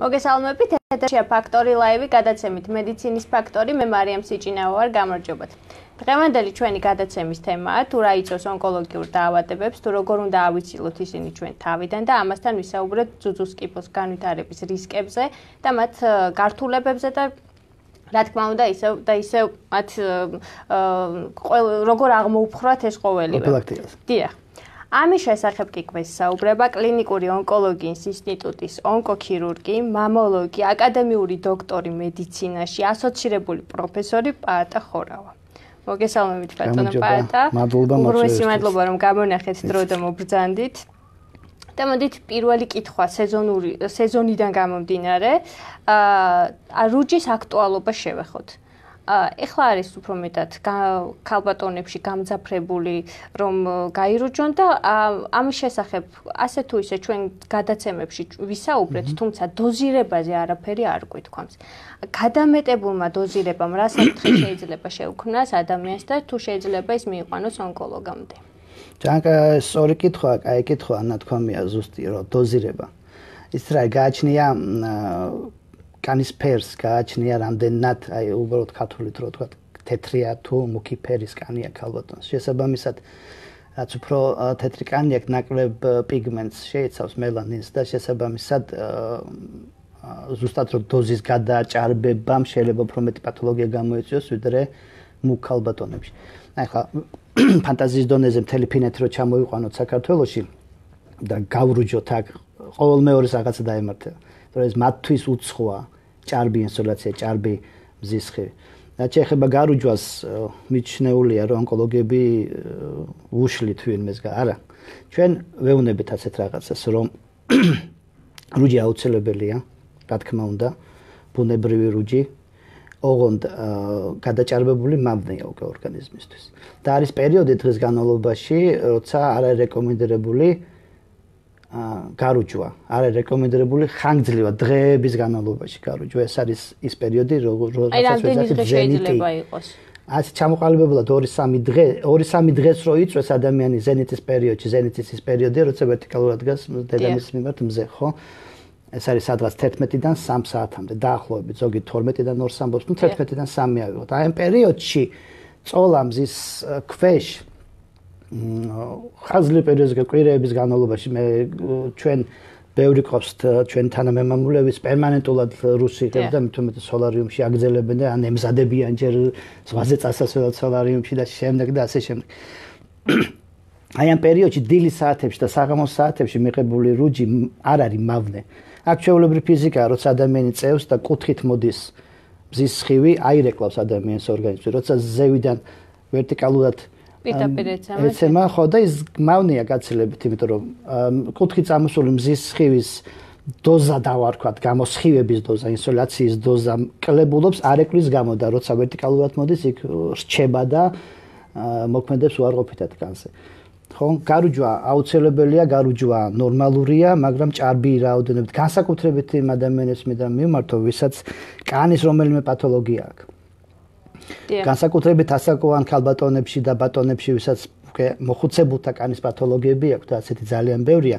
მოგესალმებით, ეთერშია ფაქტორი ლაივი გადაცემით მედიცინის ფაქტორი, მე მარიამ სიჭინაო ვარ, გამარჯობათ. დღევანდელი ჩვენი გადაცემის თემაა თუ რა იწოს ონკოლოგიურ დაავადებებს, თუ როგორ უნდა ავიცილოთ ისინი ჩვენ თავიდან და ამასთან ვისაუბრეთ ძუძუს კიფოს განვითარების რისკებზე და მათ გართულებებზე და რა თქმა უნდა ისევ და ისევ მათ როგორ აღმოუფხრათ ეს ყოველივე. პროფილაქტიკას. დიახ. ამის შესახებ კი გვესაუბრება კლინიკური ონკოლოგიის ინსტიტუტის ონკოქირურგი, მამოლოგი, აკადემიური დოქტორი მედიცინაში, ასოცირებული პროფესორი პაატა ხორავა. მოგესალმებით ბატონო პაატა. მადლობა მოწვევისთვის. მადლობა რომ გამონახეთ დრო და მობრძანდით. და მოდით პირველი კითხვა სეზონური სეზონიდან გამომდინარე, აა რუჯის აქტუალობა შევეხოთ. აა ეხლა არის უფრო მეტად ქალბატონებში გამძაფრებული რომ გაიროჯონ და ამის შესახებ ასე თუ ისე ჩვენ გადაცემებში ვისაუბრეთ, თუმცა დოზირებაზე არაფერი არ გვეთქვამს. გადამეტებულმა დოზირებამ რა საკითხი შეიძლება შეუქმნას ადამიანს და თუ შეიძლება ის მიიყვანოს ონკოლოგამდე. ჯანკა სწორი კითხვა, კაი კითხვა, ნათქვამია ზუსტი რომ დოზირება. ის რა გააჩნია კანის ფერს გააჩნია რამდენად აი უბრალოდ ქართულით რო თქვა თეთრია თუ მუქი ფერის კანია ქალბატონს. შესაბამისად რაც უფრო თეთრი კანი აქვს ნაკლებ პიგმენტს შეიცავს მელანინს და შესაბამისად ზუსტად რო დოზის გადააჭარბებამ შეიძლება უფრო მეტი პათოლოგია გამოიწვიოს ვიდრე მუქ ქალბატონებში. აი ხა ფანტაზიის დონეზე მთელი ფინეთი რო ჩამოიყვანოთ საქართველოში და გავრუჯოთ აქ ყოველ მეორეს რაღაცა დაემართება რომ ეს მათთვის უცხოა ჭარბი ინსოლაცია, ჭარბი მზისხი. და შეიძლება გარუჯვას მიჩნეულია რომ ონკოლოგები უშლით ვინმეს გა არა. ჩვენ ვეუბნებით ასეთ რაღაცას რომ რუჯი აუცილებელია, რა თქმა უნდა, ბუნებრივი რუჯი ოღონდ გადაჭარბებული მამნია უკვე ორგანიზმისთვის. და არის პერიოდი დღის განმავლობაში, როცა არ არის რეკომენდებული გარუჯვა. არის რეკომენდებული ხანგრძლივად დღეების განმავლობაში გარუჯვა. ეს არის ის პერიოდი, როდესაც შეიძლება იყოს. ასე ჩამოყალიბებულად 2-3 დღე, 2-3 დღეს რო იწვეს ადამიანის ზენიტის პერიოდში, ზენიტის ის პერიოდია, როცა ვერტიკალურად დგას დედამისის მიმართ მზე, ხო? ეს არის სადღაც 11-დან 3 საათამდე, დაახლოებით, ზოგი 12-დან 2 სამბობს, ну 11-დან 3 ავიღოთ. აი ამ პერიოდში წოლამზის ქვეშ ხაზლი პერიოდზე კვირეების განმავლობაში მე ჩვენ ბევრი ყავს ჩვენ თანამემამულეების პერმანენტულად რუსი და თუმცა სოლარიუმში აგზელებენ და ან ემზადებიან ჯერ ზღვაზე წასასვლელად სოლარიუმში და შემდეგ და ასე შემდეგ. აი ამ პერიოდში დილის საათებში და საღამოს საათებში მიღებული რუჯი არ არის მავნე. აქჩეულებრივი ფიზიკაა, როცა ადამიანი წევს და კუთხით მოდის მზის სხივი, აირეკლავს ადამიანის ორგანიზმში, როცა ზევიდან ვერტიკალურად პირდაპირ ეცემა. ეცემა ხო და ის მავნია გაცილებით, იმიტომ რომ კუთხი წამოსული მზის სხივის დოზა დავარქვათ, გამოსხივების დოზა, ინსოლაციის დოზა კლებულობს არეკლის გამო და როცა ვერტიკალურად მოდის, იქ რჩება და მოქმედებს უარყოფითად განზე. ხო, გარუჯვა აუცილებელია, გარუჯვა ნორმალურია, მაგრამ ჭარბი რაოდენობით განსაკუთრებით იმ ადამიანებს მე და მიმართო, ვისაც კანის რომელიმე პათოლოგია აქვს. განსაკუთრებით ასაკოვან ქალბატონებში და ბატონებში, ვისაც მოხუცებულთა კანის პათოლოგიები აქვს და ასეთი ძალიან ბევრია.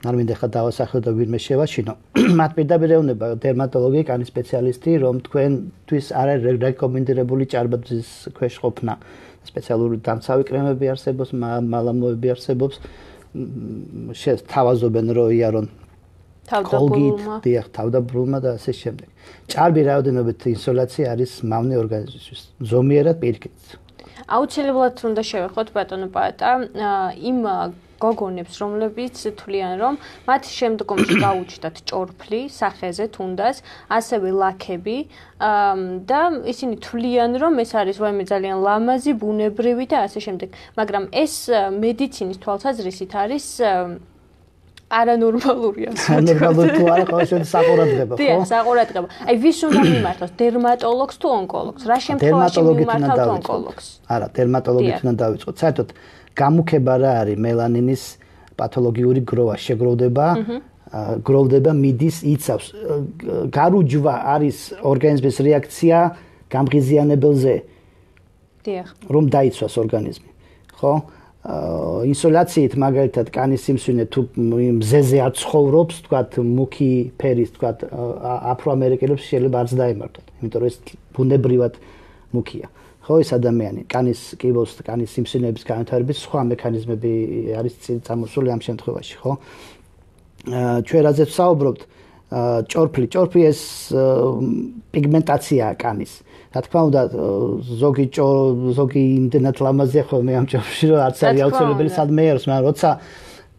არ მინდა ხა დავასახელო და ვინმე შევაშინო. მათ პირდაპირ ეუბნება დერმატოლოგი, კანის სპეციალისტი, რომ თქვენთვის არ არის რეკომენდირებული ჭარბაძის ქვეშ ყოფნა. სპეციალური დამცავი კრემები არსებობს, მალამოები არსებობს. შეთავაზობენ რო იარონ თავდაბრუნვა. დიახ, თავდაბრუნვა და ასე შემდეგ. ჭარბი რაოდენობით ინსოლაცია არის მავნე ორგანიზმისთვის. ზომიერად პირიქით. აუცილებლად უნდა შევეხოთ ბატონო პაატა იმ გოგონებს, რომლებიც თვლიან, რომ მათ შემდგომში გაუჩნდათ ჭორფლი სახეზე თუნდაც, ასევე ლაქები და ისინი თვლიან, რომ ეს არის ვაიმე ძალიან ლამაზი, ბუნებრივი და ასე შემდეგ, მაგრამ ეს მედიცინის თვალსაზრისით არის არანორმალურია. არანორმალური თუ არა ყოველ შემთხვევაში საყურადღება, ხო? დიახ, საყურადღება. აი ვის უნდა მიმართოს? დერმატოლოგს თუ ონკოლოგს? რა შემთხვევაში მიმართავთ ონკოლოგს? არა, დერმატოლოგით უნდა დავიწყოთ. საერთოდ გამუქება რა არის მელანინის პათოლოგიური გროვა, შეგროვდება. გროვდება მიდის იცავს. გარუჯვა არის ორგანიზმის რეაქცია გამღიზიანებელზე. დიახ. რომ დაიცვას ორგანიზმი. ხო? ინსოლაციით მაგალითად კანის სიმსვინე თუ მზეზე არ ცხოვრობს, თქვათ მუქი ფერის, თქვათ აფროამერიკელებს შეიძლება არც დაემართოთ, იმიტომ რომ ეს ბუნებრივად მუქია. ხო ეს ადამიანი კანის კიბოს კანის სიმსვინეების განვითარების სხვა მექანიზმები არის წამოსული ამ შემთხვევაში, ხო? აა ჩვენ რაზეც ვსაუბრობთ, ჭორფლი, ჭორფლი ეს პიგმენტაცია კანის. რა თქმა უნდა ზოგი ზოგი იმდენად ლამაზია ხოლმე ამ ჭორფში რომ არც არის აუცილებელი სადმე არის, მაგრამ როცა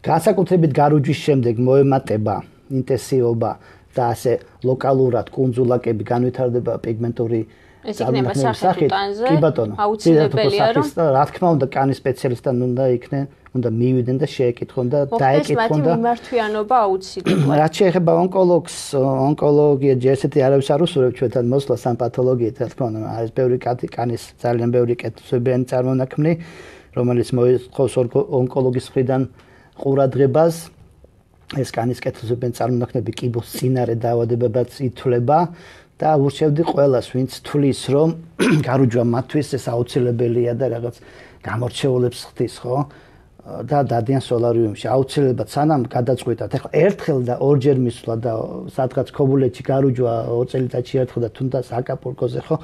განსაკუთრებით გარუჯვის შემდეგ მოემატება ინტენსივობა და ასე ლოკალურად კუნძულაკები განვითარდება პიგმენტური ეს იქნება სახელმწიფოზე. კი ბატონო. აუცილებელია რომ რა თქმა უნდა კანის სპეციალისტთან უნდა იქნენ, უნდა მივიდნენ და შეეკითხონ და დაეკითხონ და ეს მართვიანობა აუცილებელია. რაც შეეხება ონკოლოგს, ონკოლოგია არავის არ უსურვებს ჩვენთან მოსვლას ამ პათოლოგიით, რა თქმა უნდა, არის ბევრი კანის ძალიან ბევრი კეთილსებიანი წარმონაქმნი, რომელიც მოიხოს ონკოლოგის მხრიდან ყურადღებას. ეს კანის კეთილსებიანი წარმონაქმნები კიბოს წინარე დაავადებებად ითვლება. და ურჩევდი ყველას, ვინც თulis რომ გარუჯვა მათთვის ეს აუცილებელია და რაღაც გამორჩეულებს ხდის, ხო? და დადიან სოლარიუმში. აუცილებლად სანამ გადაწყვიტათ, ეხლა ერთხელ და ორჯერ მისვლა და სადღაც ქობულეთში გარუჯვა 2 წელიწადში ერთხელ და თუნდაც აკაპულკოზე, ხო?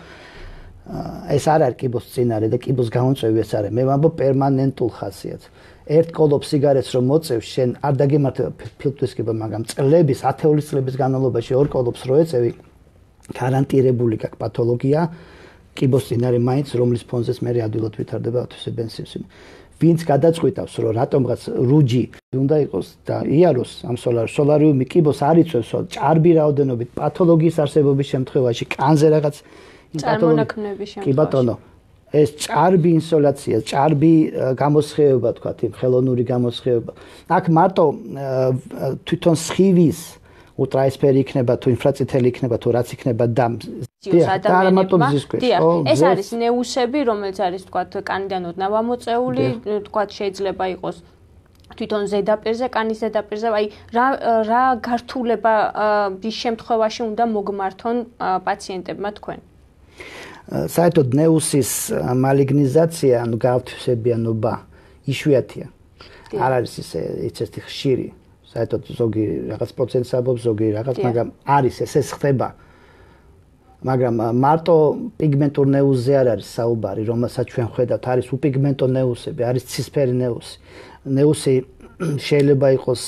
ეს არ არის კიბოს წინარე და კიბოს გამომწვევი ეს არის. მე ვამბობ პერმანენტულ ხასიათს. ერთ კოლოფ სიგარეტს რომ მოწევ, შენ არ დაგემართება ფილტვის კიბო, მაგრამ წლების, ათეული წლების განმავლობაში ორ კოლოფს რო ეწევი, გარანტირებული გაქვს პათოლოგია. კიბოსინარი მაინც რომლის ფონზეც მე ადვილად ვითარდება ათვისებენსივსი ვინც გადაწყვიტავს რომ რატომღაც რუჯი უნდა იყოს და იაროს ამ სოლარ სოლარიუმი კიბოს არ იწევს ჭარბი რაოდენობით პათოლოგიის არსებობის შემთხვევაში კანზე რაღაც წარმონაქმნების შემთხვევაში კი ბატონო ეს ჭარბი ინსოლაცია, ჭარბი გამოსხივება თქვა, იმ ხელოვნური გამოსხივება. აქ მარტო თვითონ სხივის ультраისფერი იქნება თუ ინფრაწითელი იქნება თუ რაც იქნება და ადამიანებმა დიახ ეს არის ნეუსები რომელიც არის თქვა კანიდან ოდნა გამოწეული თქვა შეიძლება იყოს თვითონ ზედაპირზე, კანის ზედაპირზე, აი რა რა გართულება ის შემთხვევაში უნდა მოგმართონ პაციენტებმა თქვენ? საერთოდ ნეუსის მალიგნიზაცია, ანუ გაავთვისებიანობა იშვიათია. არ არის ისე ერთ-ერთი ხშირი საერთოდ ზოგი რაღაც პროცენტს აბობს, ზოგი რაღაც, მაგრამ არის ეს ეს ხდება. მაგრამ მარტო პიგმენტურ ნეუზე არ არის საუბარი, რომელსაც ჩვენ ხედავთ, არის უპიგმენტო ნეუსები, არის ცისფერი ნეუსი. ნეუსი შეიძლება იყოს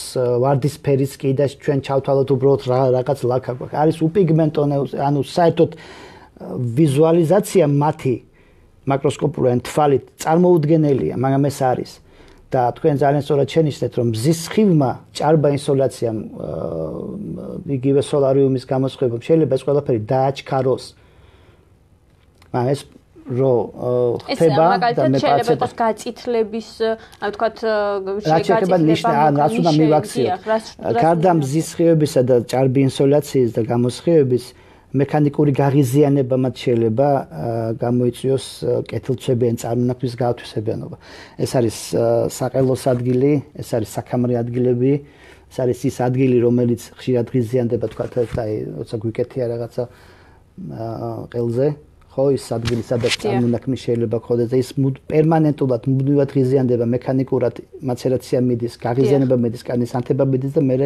ვარდისფერის კი და ჩვენ ჩავთვალოთ უბრალოდ რაღაც ლაქა გვაქვს. არის უპიგმენტო ნეუსი, ანუ საერთოდ ვიზუალიზაცია მათი მაკროსკოპულად თვალით წარმოუდგენელია, მაგრამ ეს არის. და თქვენ ძალიან სწორად შენიშნეთ რომ მზის ხივმა ჭარბა ინსოლაციამ იგივე სოლარიუმის გამოსხივებამ შეიძლება ეს ყველაფერი დააჩქაროს. მაგრამ ეს რო ხდება და მე პაციენტს შეიძლება გაწითლების აი ვთქვათ შეგაწითლება ან რას უნდა მივაქციო გარდა მზის ხივებისა და ჭარბი ინსოლაციის და გამოსხივების მექანიკური გაღიზიანება მათ შეიძლება გამოიწვიოს კეთილცვებიან წარმონაქმნის გაათვისებიანობა. ეს არის საყელოს ადგილი, ეს არის საქამრე ადგილები, ეს არის ის ადგილი, რომელიც ხშირად ღიზიანდება, თქვა აი, როცა გვიკეთია რაღაცა ყელზე, ხო, ის ადგილი, სადაც წარმონაქმნი შეიძლება გქონდეს და ის პერმანენტულად მუდმივად ღიზიანდება მექანიკურად, მაცერაცია მიდის, გაღიზიანება მიდის, კანის ანთება მიდის და მე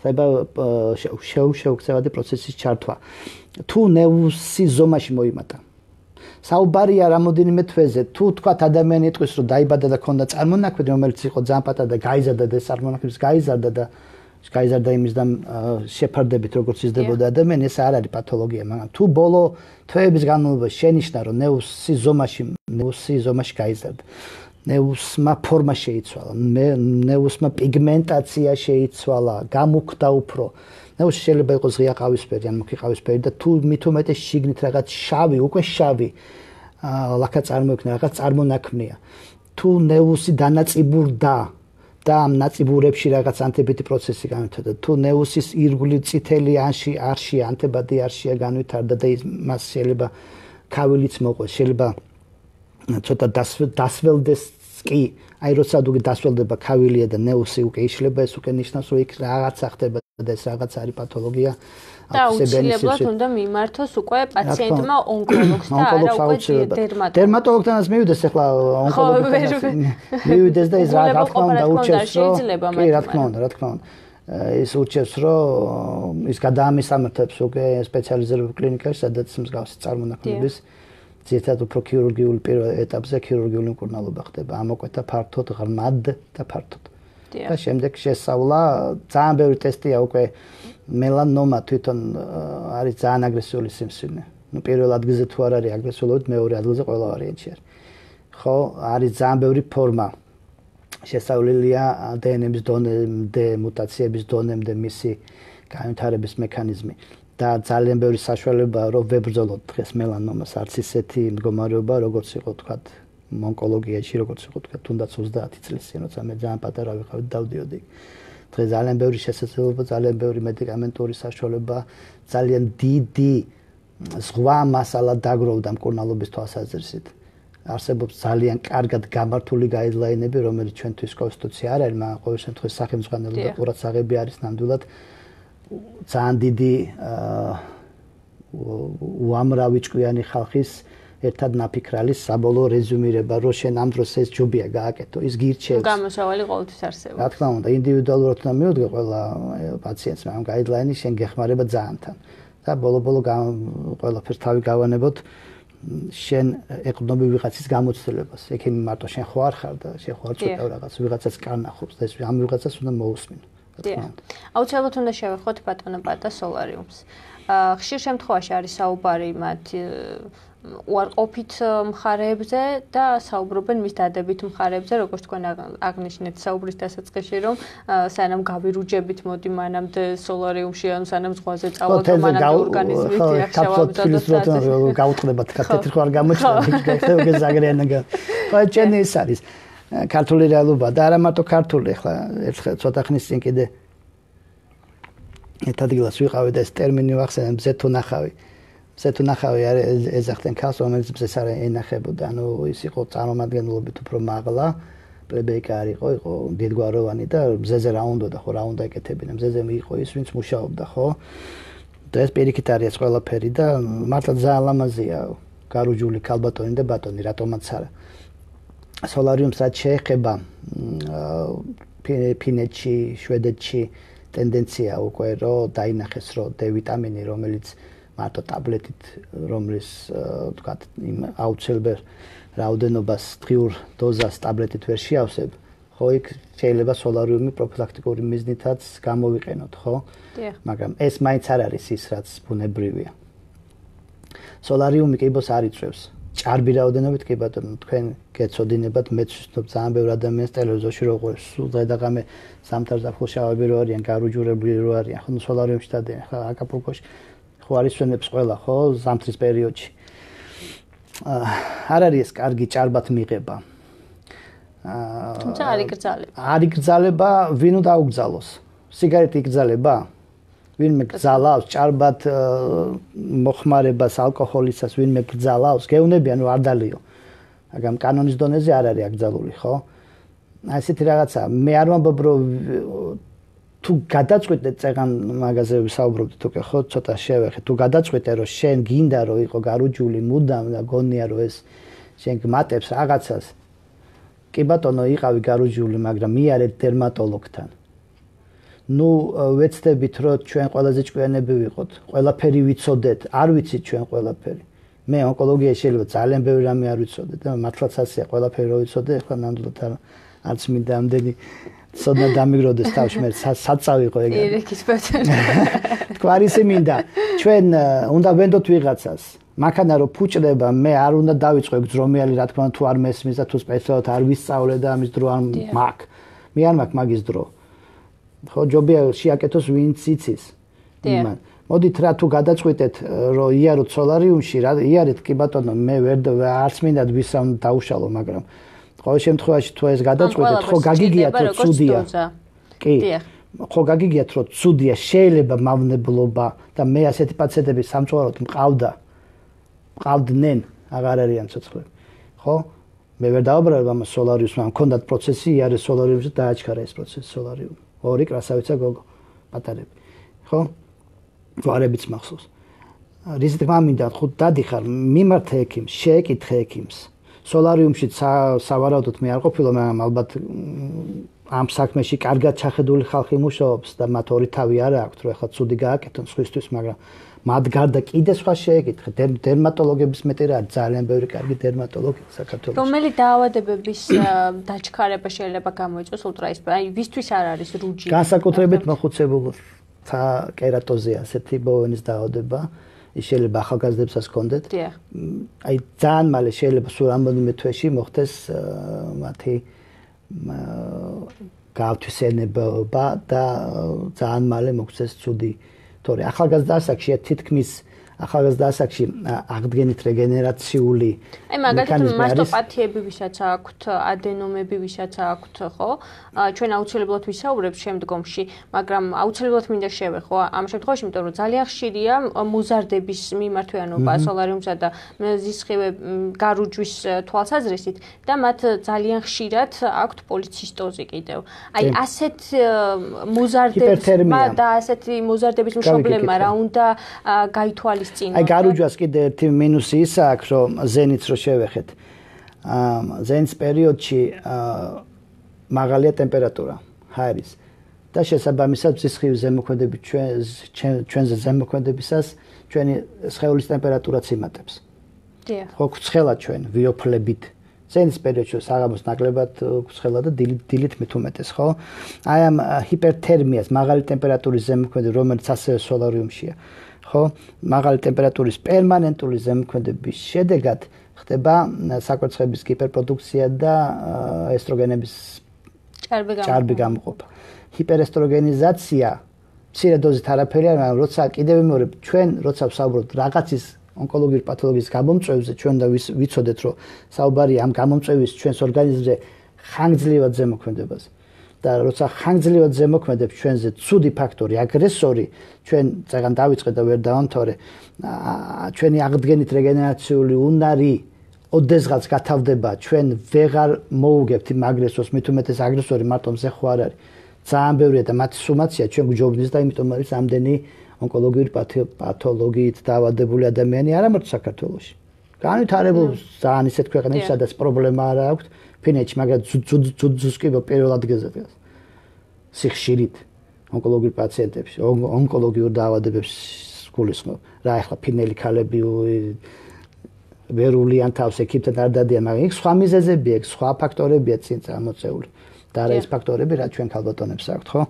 ხდება შეუშეუქცევადი პროცესის ჩართვა. თუ ნეუსი ზომაში მოიმატა. საუბარია რამოდენიმე თვეზე, თუ თქვა ადამიანი იტყვის, რომ დაიბადა და ქონდა წარმონაქმნი, რომელიც იყო ძალიან პატარა და გაიზარდა და წარმონაქმნის გაიზარდა და გაიზარდა იმის და შეფარდებით როგორც იზრდებოდა ადამიანი, ეს არ არის პათოლოგია, მაგრამ თუ ბოლო თვეების განმავლობაში შენიშნა, რომ ნეუსი ზომაში, ნეუსი ზომაში გაიზარდა. ნეუსმა ფორმა შეიცვალა, ნეუსმა პიგმენტაცია შეიცვალა, გამუქდა უფრო. ნეუსი შეიძლება იყოს ღია ყავისფერი, ან მუქი ყავისფერი და თუ მით უმეტეს შიგნით რაღაც შავი, უკვე შავი ლაქა წარმოიქმნა, რაღაც წარმონაქმნია. თუ ნეუსი დანაწიბურდა და ამ ნაწიბურებში რაღაც ანტიბიოტიკი პროცესი განვითარდა, თუ ნეუსის ირგვლივ წითელი ანში არში ანტიბადი არშია განვითარდა და მას შეიძლება ქავილიც მოყვეს, შეიძლება ცოტა დასველდეს კი. აი როცა დუგი დასველდება ქავილია და ნეუსი უკვე იშლება ეს უკვე ნიშნავს რომ იქ რაღაცა ხდება და ეს რაღაც არის პათოლოგია. და აუცილებლად უნდა მიმართოს უკვე პაციენტმა ონკოლოგს და არა უკვე დერმატოლოგს. დერმატოლოგთანაც მივიდეს ახლა ონკოლოგთან. მივიდეს და ის რა თქმა უნდა უჩევს რომ კი რა თქმა უნდა რა თქმა უნდა. ის უჩევს რომ ის გადაამისამართებს უკვე სპეციალიზირებულ კლინიკაში სადაც მსგავსი წარმონაქმნების ძირითადად უფრო ქირურგიული პირველ ეტაპზე ქირურგიული მკურნალობა ხდება ამოკვეთა ფართოდ ღრმად და ფართოდ და შემდეგ შესავლა ძალიან ბევრი ტესტია უკვე მელანომა თვითონ არის ძალიან აგრესიული სიმსივნე. ნუ პირველ ადგილზე თუ არ არის აგრესიულობით, მეორე ადგილზე ყველა ვარიანტი არის. ხო, არის ძალიან ბევრი ფორმა. შესავლელია დნმ-ის დონემდე, მუტაციების დონემდე მისი განვითარების მექანიზმი და ძალიან ბევრი საშუალებაა რომ ვებრძოლოთ დღეს მელანომას არც ისეთი მდგომარეობა როგორც იყო თქვათ ონკოლოგიაში როგორც იყო თქვათ თუნდაც 30 წლის წინ როცა მე ძალიან პატარა ვიყავი დავდიოდი. დღეს ძალიან ბევრი შესაძლებლობა, ძალიან ბევრი მედიკამენტური საშუალება, ძალიან დიდი ზღვა მასალა დაგროვდა მკურნალობის თვალსაზრისით. არსებობს ძალიან კარგად გამართული გაიდლაინები, რომელიც ჩვენთვის კონსტიტუცია არ არის, მაგრამ ყოველ შემთხვევაში სახელმწიფო და ყურადსაღები არის ნამდვილად ძალიან დიდი უამრავი ჭკვიანი ხალხის ერთად ნაფიქრალის საბოლოო რეზუმირება, რომ შენ ამ დროს ეს ჯობია გააკეთო, ის გირჩევს. გამოსავალი ყოველთვის არსებობს. რა თქმა უნდა, ინდივიდუალურად უნდა მიოდგე ყველა პაციენტს, მაგრამ გაიდლაინი შენ გეხმარება ძალიანთან. და ბოლო-ბოლო ყველაფერს თავი გავანებოთ შენ ეყნობი ვიღაცის გამოცდილებას. ექიმი მარტო შენ ხო არ ხარ და შენ ხო არ წუტევ რაღაც ვიღაცას კანახობს და ეს ამ ვიღაცას უნდა მოусმინო. აუცილებლად უნდა შევეხოთ ბატონო პატა სოლარიუმს. აა ხშირ შემთხვევაში არის საუბარი მათ უარყოფით მხარეებზე და საუბრობენ მის დადებით მხარეებზე, როგორც თქვენ აღნიშნეთ საუბრის დასაწყისში, რომ სანამ გავირუჯებით, მოდი მანამდე სოლარიუმში ან სანამ ზღვაზე წავალთ, მანამდე ორგანიზმით იახშავებთ და გაუტყდებათ კათედრი ხო. არ გამოჩნდა, გეზაგრიანაგა. ხო, ჩემი ის არის ქართული რეალობა და არა მარტო ქართული, ახლა ერთხელ ცოტა ხნის წინ კიდე. ერთ ადგილას ვიყავი და ეს ტერმინი ვახსენე მზეთო ნახავი. ზეთუ ნახავი არის ეძახდნენ ქალს რომელიც მზეს არ ენახებოდა. ანუ ის იყო წარმომადგენლობით უფრო მაღლა. პლებეიკა არ იყო იყო დიდგვაროვანი და მზეზე რა უნდა და ხო რა უნდა ეკეთებინა? მზეზე მიიყო ის ვინც მუშაობდა ხო? და ეს პირიქით არის ყველაფერი და მართლა ძალიან ლამაზია გარუჯული ქალბატონი და ბატონი რატომაც არა სოლარიუმს რაც შეეხება ფინეთში შვედეთში ტენდენცია უკვე რომ დაინახეს რომ D ვიტამინი რომელიც მარტო ტაბლეტით რომლის ვთქვათ იმ აუცილებლ რაოდენობას დღიურ დოზას ტაბლეტით ვერ შეავსებ ხო იქ შეიძლება სოლარიუმი პროფილაქტიკური მიზნითაც გამოვიყენოთ ხო? მაგრამ ეს მაინც არ არის ის რაც ბუნებრივია. სოლარიუმი კიბოს არ იწევს ჭარბი რაოდენობით კი ბატონო თქვენ გეცოდინებათ მეც ვსნობ ძალიან ბევრ ადამიანს ტელევიზორში რო ყვეს სულ დღე-დაღამე სამთარ ზაფხულშავები რო არიან გარუჯურებული რო არიან ხო სოლარიუმში დადიან ხო აკაპულკოში ხო არის ჩვენებს ყველა ხო ზამთრის პერიოდში. აა არ არის ეს კარგი ჭარბად მიღება. აა თუმცა არის გრძალება არის გრძალება ვინ უნდა აუგზალოს სიგარეტი გრძალება ვინმე გძალავს ჭარბად მოხმარებას ალკოჰოლისას ვინმე გძალავს გეუნებიან რომ არ დალიო. მაგრამ კანონის დონეზე არ არის აკრძალული ხო? აი ესეთი რაღაცა მე არ ვამბობ რომ თუ გადაწყვეტე წეგან მაღაზიაზე ვისაუბრობთ უკვე ხო ცოტა შევეხე თუ გადაწყვეტე რომ შენ გინდა რომ იყო გარუჯული მუდამ და გონია რომ ეს შენ გმატებს რაღაცას. კი ბატონო იყავი გარუჯული მაგრამ მიარე დერმატოლოგთან ну ვეცდებით რომ ჩვენ ყველაზე ჭკვიანები ვიყოთ ყველაფერი ვიცოდეთ არ ვიცით ჩვენ ყველაფერი მე ონკოლოგია შეიძლება ძალიან ბევრი რამე არ ვიცოდე და მართლაც ასეა ყველაფერი რო ვიცოდე ახლა ნამდვილად არც მინდა ამდენი სონა დამიგროდეს თავში მე საწავიყო ეგ. ირეკის ბატონო. თქვარისი მინდა. ჩვენ უნდა ვენდოთ ვიღაცას. მაქანა რო ფუჭდება მე არ უნდა დავიწყო ეგ ძრომიალი რა თქმა უნდა თუ არ მესმის და თუ სპეციალურად არ ვისწავლე და ამის დრო არ მაქ. მე არ მაქ მაგის დრო. ხო ჯობია შეაკეთოს ვინც იცის. დიახ. მოდით რა თუ გადაწყვეტეთ რომ იაროთ სოლარიუმში რა იარეთ კი ბატონო მე ვერ არც მინდა ვისამ დაუშალო მაგრამ ყოველ შემთხვევაში თუ ეს გადაწყვეტეთ, ხო გაგიგიათ რომ ცუდია. კი. ხო გაგიგიათ რომ ცუდია, შეიძლება მავნებლობა და მე ასეთი პაციენტები სამწუხაროდ მყავდა. მყავდნენ, აღარ არიან ცოცხლები. ხო? მე ვერ დააბრალებ ამ სოლარიუმს, მაგრამ მქონდათ პროცესი, იარე სოლარიუმზე დააჩქარა ეს პროცესი სოლარიუმ. ორი კრასავიცა გოგო. პატარები. ხო? ვარებიც მახსოვს. რის თქმა მინდა ხუთ დადიხარ მიმართ ექიმს, შეეკითხე ექიმს. სოლარიუმში სავარაუდოდ მე არ ყოფილა, მაგრამ ალბათ ამ საქმეში კარგად ჩახედული ხალხი მუშაობს და მათ ორი თავი არ აქვს, რომ ეხლა ცუდი გააკეთონ სხვისთვის, მაგრამ მათ გარდა კიდე სხვა შეეკითხე. დერმატოლოგების მეტი რა ძალიან ბევრი კარგი დერმატოლოგი საქართველოს რომელი დაავადებების დაჩქარება შეიძლება გამოიწვიოს ულტრაის აი ვისთვის არ არის რუჯი? განსაკუთრებით მოხუცებულთა კერატოზია ასეთი ბოვენის დაავადება. შეიძლება ახალგაზრდებსაც კონდეთ აი ძალიან მალე შეიძლება სულ რამოდენიმე თვეში მოხდეს მათი გავთვისენებობა და ძალიან მალე მოხდეს ცუდი თორე ახალგაზრდა ასაკში თითქმის ახალგაზრდა ასაკში აღდგენით რეგენერაციული აი მაგალითად მასტოპათიები ვისაც აქვთ ადენომები ვისაც აქვთ ხო? ჩვენ აუცილებლად ვისაუბრებ შემდგომში მაგრამ აუცილებლად მინდა შევეხო ამ შემთხვევაში იმიტომ რომ ძალიან ხშირია მუზარდების მიმართვიანობა სოლარიუმსა და ზისხივე გარუჯვის თვალსაზრისით და მათ ძალიან ხშირად აქვთ პოლიცისტოზი კიდევ. აი ასეთ მუზარდებს და ასეთი მუზარდების მშობლებმა რა უნდა გაითვალის წინ. აი გარუჯვას კიდე ერთი მინუსი ის აქვს, რომ ზენიც რო შევეხეთ. აა ზენს პერიოდში აა მაღალია ტემპერატურა, ჰაერის. და შესაბამისად სისხლის ზემოქმედებით ჩვენ ჩვენზე ზემოქმედებისას ჩვენი სხეულის ტემპერატურაც იმატებს. დიახ. ხო, ცხელა ჩვენ ვიოფლებით. ზენის პერიოდში საღამოს ნაკლებად ცხელა და დილით დილით მithumetes, ხო? აი ამ ჰიპერთერმიას, მაღალი ტემპერატურის ზემოქმედება, რომელიც ასევე სოლარიუმშია. ხო? მაღალი ტემპერატურის პერმანენტული ზემოქმედების შედეგად ხდება საკვერცხების ჰიპერპროდუქცია და ესტროგენების ჭარბი გამოყოფა. ჰიპერესტროგენიზაცია მცირე დოზით არაფერი არ, მაგრამ როცა კიდევ მეორე ჩვენ როცა ვსაუბრობთ რაღაცის ონკოლოგიური პათოლოგიის გამომწვევზე, ჩვენ და ვიცოდეთ, რომ საუბარი ამ გამომწვევის ჩვენს ორგანიზმზე ხანგრძლივად ზემოქმედებას. და როცა ხანგრძლივად ზემოქმედებს ჩვენზე ცუდი ფაქტორი, აგრესორი, ჩვენ წეგან დავიწყე და ვერ დავამთავრე, ჩვენი აღდგენით რეგენერაციული უნარი ოდესღაც გათავდება, ჩვენ ვეღარ მოუგებთ იმ აგრესორს, მით უმეტეს აგრესორი მარტო მზე ხო არ არის. ძალიან ბევრია და მათი სუმაცია ჩვენ გვჯობნის და იმიტომ არის ამდენი ონკოლოგიური პათოლოგიით დაავადებული ადამიანი არ ამართ საქართველოში. განვითარებულ ძალიან ისეთ ქვეყნებში, სადაც პრობლემა არ აქვს. ფინეთში მაგათ ძუძუსკიბო პირველ ადგილზე დგას. სიხშირით ონკოლოგიურ პაციენტებში, ონკოლოგიურ დაავადებებს გულისხმობ. რა ახლა ფინელი ქალები ვერულიან თავს ეკიპთან არ დადიან, მაგრამ იქ სხვა მიზეზებია, იქ სხვა ფაქტორებია წინ წამოწეული. და რა ეს ფაქტორები რა ჩვენ ქალბატონებს აქვთ, ხო?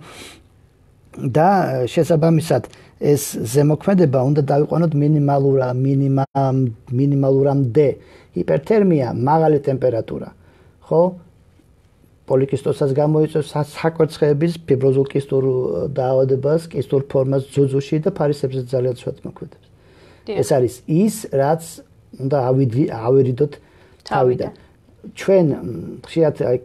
და შესაბამისად ეს ზემოქმედება უნდა დავიყვანოთ მინიმალურა, მინიმალურამდე ჰიპერთერმია, მაღალი ტემპერატურა. ხო? პოლიკისტოზას გამოიწვევს საკვერცხების ფიბროზულ კისტურ დაავადებას, კისტურ ფორმას ძუძუში და ფარისებზე ძალიან ცუდ მოქმედებს. ეს არის ის, რაც უნდა ავირიდოთ თავიდან. ჩვენ ხშირად აი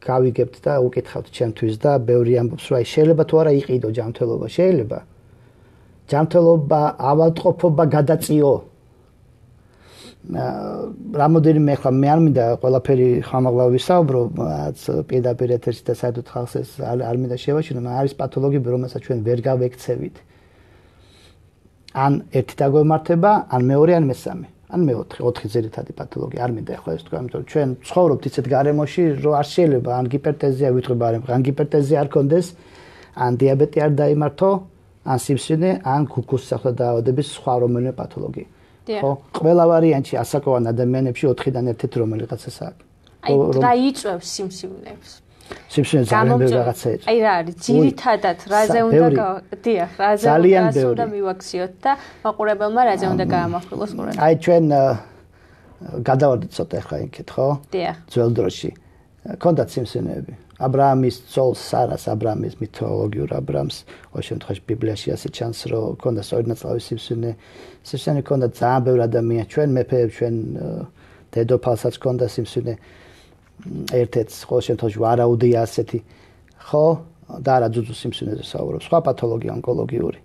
გავიგებთ და უკითხავთ ჩემთვის და ბევრი ამბობს, რომ აი შეიძლება თუ არა იყიდო ჯანმრთელობა, შეიძლება. ჯანმრთელობა ავადმყოფობა გადაწიო. რამოდენიმე ახლა მე არ მინდა ყველაფერი ხამაღლა ვისაუბრო პირდაპირ ეთერში და საერთოდ ხალხს ეს არ მინდა შევაშინო. მაგრამ არის პათოლოგიები რომელსაც ჩვენ ვერ გავექცევით. ან ერთი დაგვემართება ან მეორე ან მესამე. ან მეოთხე ოთხი ძირითადი პათოლოგია არ მინდა ახლა ეს თქვა იმიტომ ჩვენ ცხოვრობთ ისეთ გარემოში რომ არ შეიძლება ან გიპერტეზია ვიტყვი არ ან გიპერტეზია არ კონდეს ან დიაბეტი არ დაიმართო ან სიმსივნე ან გუგუს სახლა დაავადების სხვა რომელიმე პათოლოგია ხო? ყველა ვარიანტში ასაკოვან ადამიანებში 4-დან ერთ-ერთი რომელიღაცას აქვს. აი, დაიწევს სიმსივნეებს. სიმსივნე ძალიან ბევრი რაღაცა ეწევს. აი რა არის? ძირითადად რაზე უნდა დიახ, რაზე უნდა მივაქციოთ და მაყურებელმა რაზე უნდა გაამახვილოს ყურადღება. აი ჩვენ გადავარდით ცოტა ხა იქეთ, ხო? დიახ. ძველ დროში. კონდათ სიმსივნეები. აბრაამის ცოლს სარას აბრაამის მითოლოგიურ აბრამს. ორ შემთხვევაში ბიბლიაში ასე ჩანს რომ ჰქონდა სწორნაწლავი სივსინე სივსინე ჰქონდა ძალიან ბევრ ადამიანს. ჩვენ მეფეებს ჩვენ დედოფალსაც ჰქონდა სიმსინე ერთ-ერთს ყოველ შემთხვევაში ვარაუდია ასეთი. ხო და არა ძუძუ სიმსინეზე საუბრობს. სხვა პათოლოგიაონკოლოგიური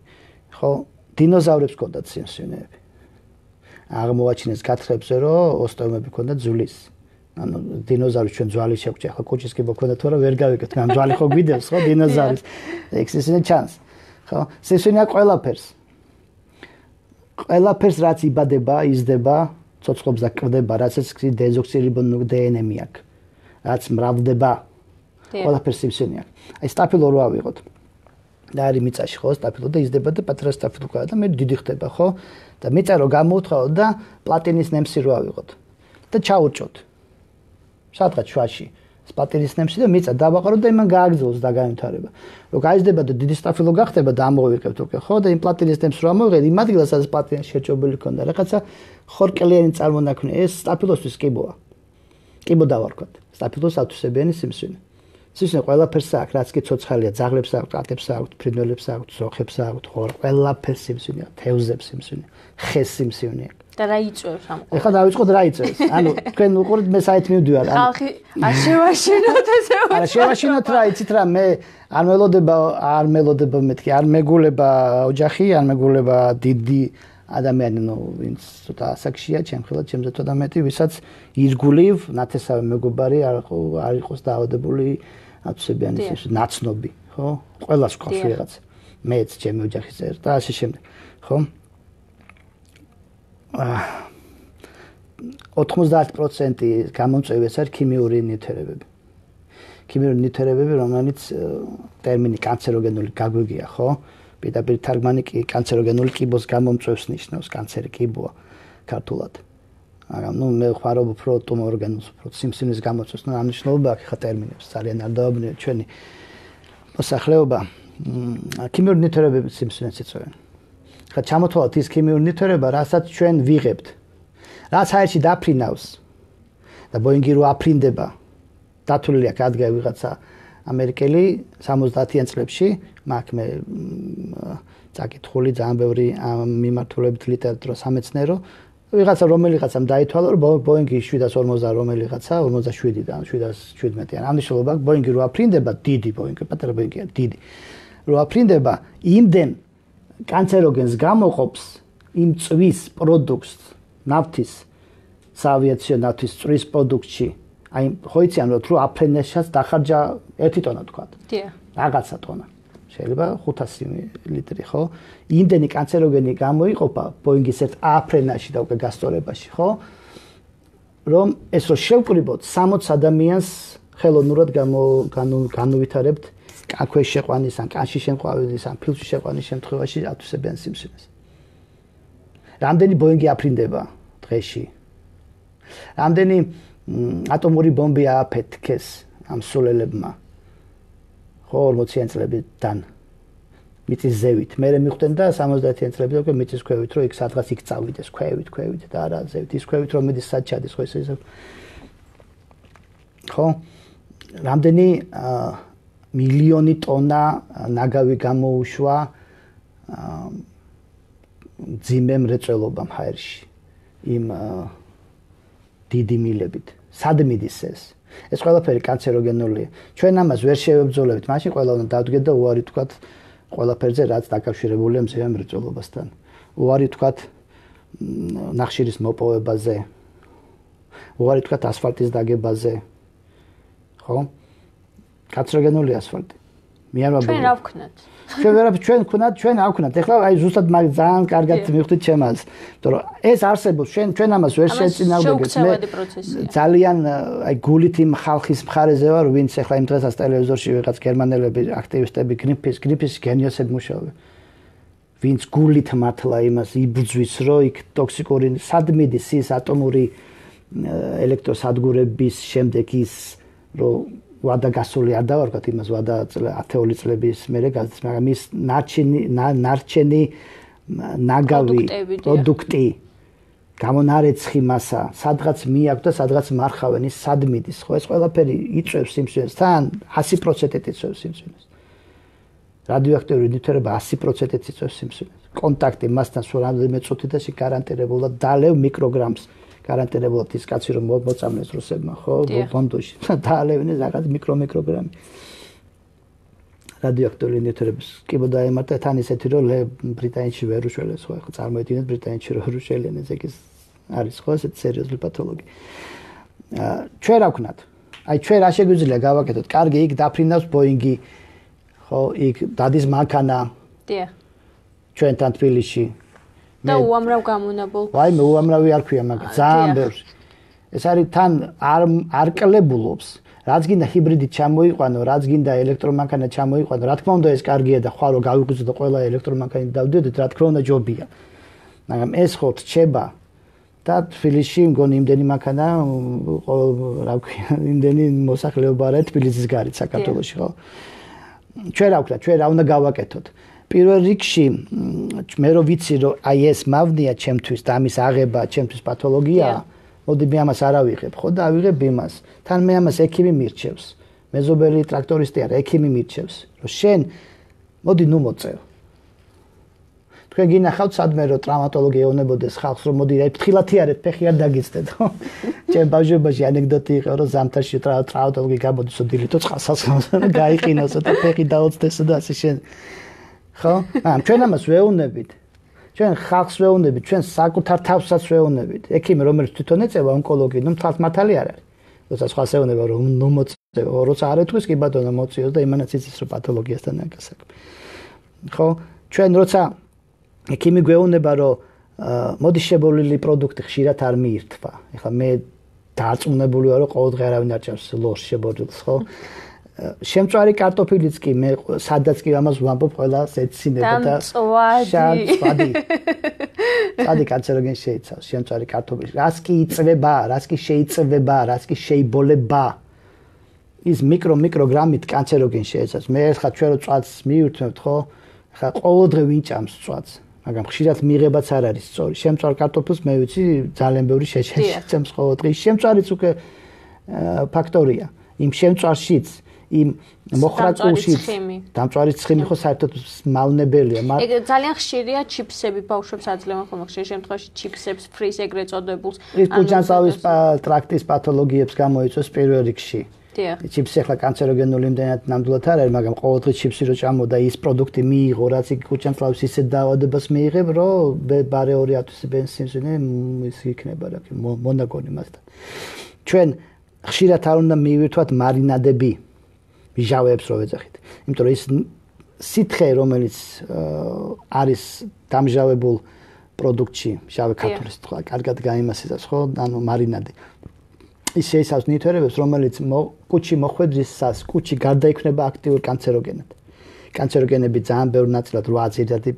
ხო დინოზავრებს ჰქონდათ სიმსინეები აღმოაჩინეს გათხრებზე რომ ოსტეომები ჰქონდათ ძulis ანუ დინოზავრის ჩვენ ძვალი შეგვჭე ახლა კუჩის კი მოქონდა თორე ვერ გავიგეთ მაგრამ ძვალი ხო გვიდევს ხო დინოზავრის ექსისინე ჩანს ხო? სიმსივნეა ყველაფერს. ყველაფერს რაც იბადება, იზრდება, ცოცხლობს და კვდება, რაც ეს დეზოქსირიბონუკლეინემი აქვს. რაც მრავლდება. ყველაფერს სიმსივნეა. აი სტაფილო რო ავიღოთ. და არის მიწაში ხო სტაფილო და იზრდება და პატრა სტაფილო ყავა და მე დიდი ხდება ხო? და მიწა რო გამოუთხაო და პლატინის ნემსი რო ავიღოთ. და ჩაურჭოთ. სადღაც შუაში. სპატირის ნემსი და მიწა დავაყარო და იმან გააგზავნოს და განვითარება. რო გაიზრდება და დიდი სტაფილო გახდება და ამოვიკებთ უკვე ხო და იმ პლატინის ნემს რო ამოვიღეთ იმ ადგილას სადაც პლატინა შეჭობილი ქონდა რაღაცა ხორკელიანი წარმონაქმნი ეს სტაფილოსთვის კიბოა. კიბო დავარქვათ. სტაფილოს ათუსებიანი სიმსვინე. სიმსვინე ყველაფერს აქვს, რაც კი ცოცხალია, ძაღლებს აქვს, კატებს აქვს, ფრინველებს აქვს, ზოხებს აქვს, ხო ყველაფერს სიმსვინეა, თევზებს სიმსვინე, ხეს სიმსვინე აქვს. და რა იწევს ამ ეხლა დავიწყოთ რა იწევს ანუ თქვენ უყურეთ მე საით მივდივარ ხალხი არ შევაშინოთ ესე არა შევაშინოთ რა იცით რა მე არ მელოდება არ მელოდება მეთქი არ მეგულება ოჯახი არ მეგულება დიდი ადამიანი ნუ ვინც ცოტა ასაკშია ჩემხილად ჩემზე ცოტა მეტი ვისაც ირგულივ ნათესავე მეგობარი არ არ იყოს დაავადებული ათუსებიანი ის ნაცნობი ხო? ყველას ყავს ვიღაც მეც ჩემი ოჯახის წერ და ასე შემდეგ ხო 90% გამომწვევი ეს არის ქიმიური ნიუტრირებები. ქიმიური ნიუტრირებები, რომელიც ტერმინი კანცეროგენული გაგვიგია, ხო? პირდაპირ თარგმანი კი კანცეროგენული კიბოს გამომწვევს ნიშნავს, კანცერი კიბოა ქართულად. მაგრამ ნუ მე ხარობ უფრო ტუმორგანულს, უფრო სიმსივნის გამომწვევს, ნუ ამ ნიშნულობა აქვს ხა ტერმინებს, ძალიან არ დაობნია ჩვენი მოსახლეობა. ქიმიური ნიუტრირებები სიმსივნეს იწვევენ. ხა ჩამოთვალოთ ის ქიმიური ნივთიერება, რასაც ჩვენ ვიღებთ. რაც აერში დაფრინავს და ბოინგი რო აფრინდება, დათვლილი აქვს ადგა ვიღაცა ამერიკელი 70-იან წლებში, მაგ მე წაკითხული ძალიან ბევრი მიმართულებით ლიტერატურა სამეცნიერო. ვიღაცა რომელიღაცამ დაითვალა რომ ბოინგი 740 რომელიღაცა 47-დან 717-იან ამნიშნულობა ბოინგი რო აფრინდება დიდი ბოინგი პატარა ბოინგია დიდი. რო აფრინდება იმდენ კანცეროგენს გამოყოფს იმ წვის პროდუქტს ნავთის საავიაციო ნავთის წვის პროდუქტში აი ხოიციან რომ თუ აფრენეშას დახარჯა 1 ტონა თქვა. დიახ. რაღაცა ტონა. შეიძლება 500 ლიტრი ხო? იმდენი კანცეროგენი გამოიყოფა ბოინგის ერთ აფრენაში და უკვე გასწორებაში, ხო? რომ ეს რო შევკრიბოთ 60 ადამიანს ხელოვნურად გამო განუვითარებთ კაქვეშ შეყვანის ან კანში შემყვავილის ან ფილში შეყვანის შემთხვევაში ათვისებიან სიმსივნეს. რამდენი ბოინგი აფრინდება დღეში? რამდენი ატომური ბომბი ააფეთქეს ამ სულელებმა? ხო 40-იან წლებიდან მიწის ზევით. მე მიხვდენ და 70-იან წლებიდან უკვე მიწის ქვევით რომ იქ სადღაც იქ წავიდეს ქვევით, ქვევით და არა ზევით. ის ქვევით რომ მედის საჩადის ხო ესე ხო რამდენი მილიონი ტონა ნაგავი გამოუშვა ძიმე მრეწველობამ ჰაერში. იმ დიდი მილებით. სად მიდის ეს? ეს ყველაფერი კანცეროგენულია. ჩვენ ამას ვერ შევებძოლებთ მაშინ ყველა უნდა დავდგეთ და უარი თქვათ ყველაფერზე რაც დაკავშირებულია მზეა მრეწველობასთან. უარი თქვათ ნახშირის მოპოვებაზე. უარი თქვათ ასფალტის დაგებაზე. ხო კაცროგენული ასფალტი. მე არ ვაბა. ჩვენ რა ვქნათ? ჩვენ ვერა ჩვენ ვქნათ, ჩვენ არ ვქნათ. ეხლა აი ზუსტად მაგ ძალიან კარგად მივხვდით ჩემას. იმიტომ რომ ეს არსებობს, ჩვენ ჩვენ ამას ვერ შეეწინააღმდეგეთ. მე ძალიან აი გულით იმ ხალხის მხარეზე ვარ, ვინც ეხლა იმ დღესაც ტელევიზორში ვიღაც გერმანელები აქტივისტები გრინპის გრინპის გენიოსები მუშაობენ. ვინც გულით მართლა იმას იბრძვის, რომ იქ ტოქსიკური სადმიდის ის ატომური ელექტროსადგურების შემდეგ ის რომ ვადა გასული არ დავარქვათ იმას ვადა ათეული წლების მერე გაზის მაგრამ ის ნარჩენი ნარჩენი ნაგავი პროდუქტი. გამონარეცხი მასა. სადღაც მიაქვს და სადღაც მარხავენ ის სადმიდის ხო? ეს ყველაფერი იწევს სიმსვენს თან 100%-ით იწევს სიმსვენს რადიოაქტიური ნივთიერება 100%-ით იწევს სიმსვენს კონტაქტი მასთან სულ რამდენიმე წუთი და შე გარანტირებულად დალევ მიკროგრამს გარანტირებულად ის კაცი რომ მოწამლეს რუსებმა ხო? ბონდოში დაალევინეს რაღაც მიკრომიკროგრამი. რადიოაქტიური ნიუტრების კიბო დაემართა თან ისეთი რომ ბრიტანეთში ვერ უშველეს ხო? ხო წარმოიდგინეთ ბრიტანეთში რომ უშველენ ეს ეგის არის ხო? ესეთ სერიოზული პათოლოგი აა ჩვენ რა ვქნათ? აი ჩვენ რა შეგვიძლია გავაკეთოთ? კარგი იქ დაფრინავს ბოინგი ხო? იქ დადის მანქანა. დიახ. ჩვენთან თბილისში. და უამრავ გამონაბოლ. ვაი, მე უამრავი არ ქვია, მაგრამ ძალიან ბევრი. ეს არის თან არ არ კლებულობს. რაც გინდა ჰიბრიდი ჩამოიყვანო, რაც გინდა ელექტრომანქანა ჩამოიყვანო, რა თქმა უნდა ეს კარგია და ხვალო და ყველა ელექტრომანქანით დავდიოდეთ, რა თქმა უნდა ჯობია. მაგრამ ეს ხო რჩება და თბილისში მგონი იმდენი მანქანა რა ქვია, იმდენი მოსახლეობა არის თბილისის გარეთ საქართველოში, ხო? ჩვენ რა ვქნა, ჩვენ რა უნდა გავაკეთოთ? პირველ რიგში მე რო ვიცი რომ აი ეს მავნია ჩემთვის და ამის აღება ჩემთვის პათოლოგიაა. მოდი მე ამას არ ავიღებ, ხო და ავიღებ იმას. თან მე ამას ექიმი მირჩევს. მეზობელი ტრაქტორისტი არა, ექიმი მირჩევს, რომ შენ მოდი ნუ მოწევ. თქვენ გინახავთ სადმე რომ ტრავმატოლოგი ეუნებოდეს ხალხს რომ მოდი აი ფთხილათი არის ფეხი არ დაგიცდეთ ხო ჩემ ბავშვობაში ანეკდოტი იყო რომ ზამთარში ტრავმატოლოგი გამოდისო დილითო წყალსას გაიყინოსო და ფეხი დაოცდესო და ასე შენ ხო? ამ ჩვენ ამას ვეუნებით. ჩვენ ხალხს ვეუნებით ჩვენ საკუთარ თავსაც ვეუნებით. ექიმი რომელიც თვითონ ეწევა ონკოლოგი ნუ თავს მართალი არ არის. როცა სხვა შეუნება რომ ნუ მოწევა როცა არ ეთქვის კი ბატონო მოწიოს და იმანაც იცის რომ პათოლოგიასთან აკასაკ ხო? ჩვენ როცა ექიმი გვეუბნება რომ მოდი შებოლილი პროდუქტი ხშირად არ მიირთვა. ეხლა მე დარწმუნებული ვარ რომ ყოველდღე არავინ არ ჭამს ლორს შებოლილს, ხო? შემწვარი კარტოფილიც კი მე სადაც კი ამას ვამბობ ყველა ეცინება და შარწვადი. სადი კანცეროგენ შეიცავს შემწვარი კარტოფილი. რას კი იწვება, რას კი შეიწვება, რას კი შეიბოლება. ის მიკრო მიკროგრამით კანცეროგენ შეიცავს. მე ხა ჩვენ რო წვაც მივირთმევთ, ხო? ხა ყოველდღე ვინ ჭამს წვაც? მაგრამ ხშირად მიღებაც არ არის სწორი. შემწვარ კარტოფილს მე ვიცი ძალიან ბევრი შეჩემს ყოველდღე. შემწვარიც უკვე ფაქტორია. იმ შემწვარშიც იმ მოხრაკულშიც დამწვარი ცხიმი. ხო საერთოდ მავნებელია მაგრამ ეგ ძალიან ხშირია ჩიფსები ბავშვებს აძლევენ ხოლმე ხშირ შემთხვევაში ჩიფსებს ფრიზ ეგრეთ წოდებულს ის პუჯანსავის ტრაქტის პათოლოგიებს გამოიწვევს პირველ რიგში. დიახ. ჩიფსი ახლა კანცეროგენული იმდენად ნამდვილად არ არის, მაგრამ ყოველდღე ჩიფსი რო ჭამო და ის პროდუქტი მიიღო, რაც იქ კუჩანსლავის ისე დაავადებას მიიღებ, რომ ბარე 2000 ბენზინზე ის იქნება რა, მონაგონი მასთან. ჩვენ ხშირად არ უნდა მივირთვათ მარინადები მჟავებს რო ეძახით. იმიტომ რომ ის სითხე რომელიც არის დამჟავებულ პროდუქტში, შავი ქართულის თქვა, კარგად გაიმასება, ხო? ანუ მარინადი. ის შეიცავს ნიტრატებს, რომელიც კუჩი მოხვედრისას კუჩი გარდაიქმნება აქტიურ კანცეროგენად. კანცეროგენები ძალიან ბევრ ნაწილად რვა ძირითადი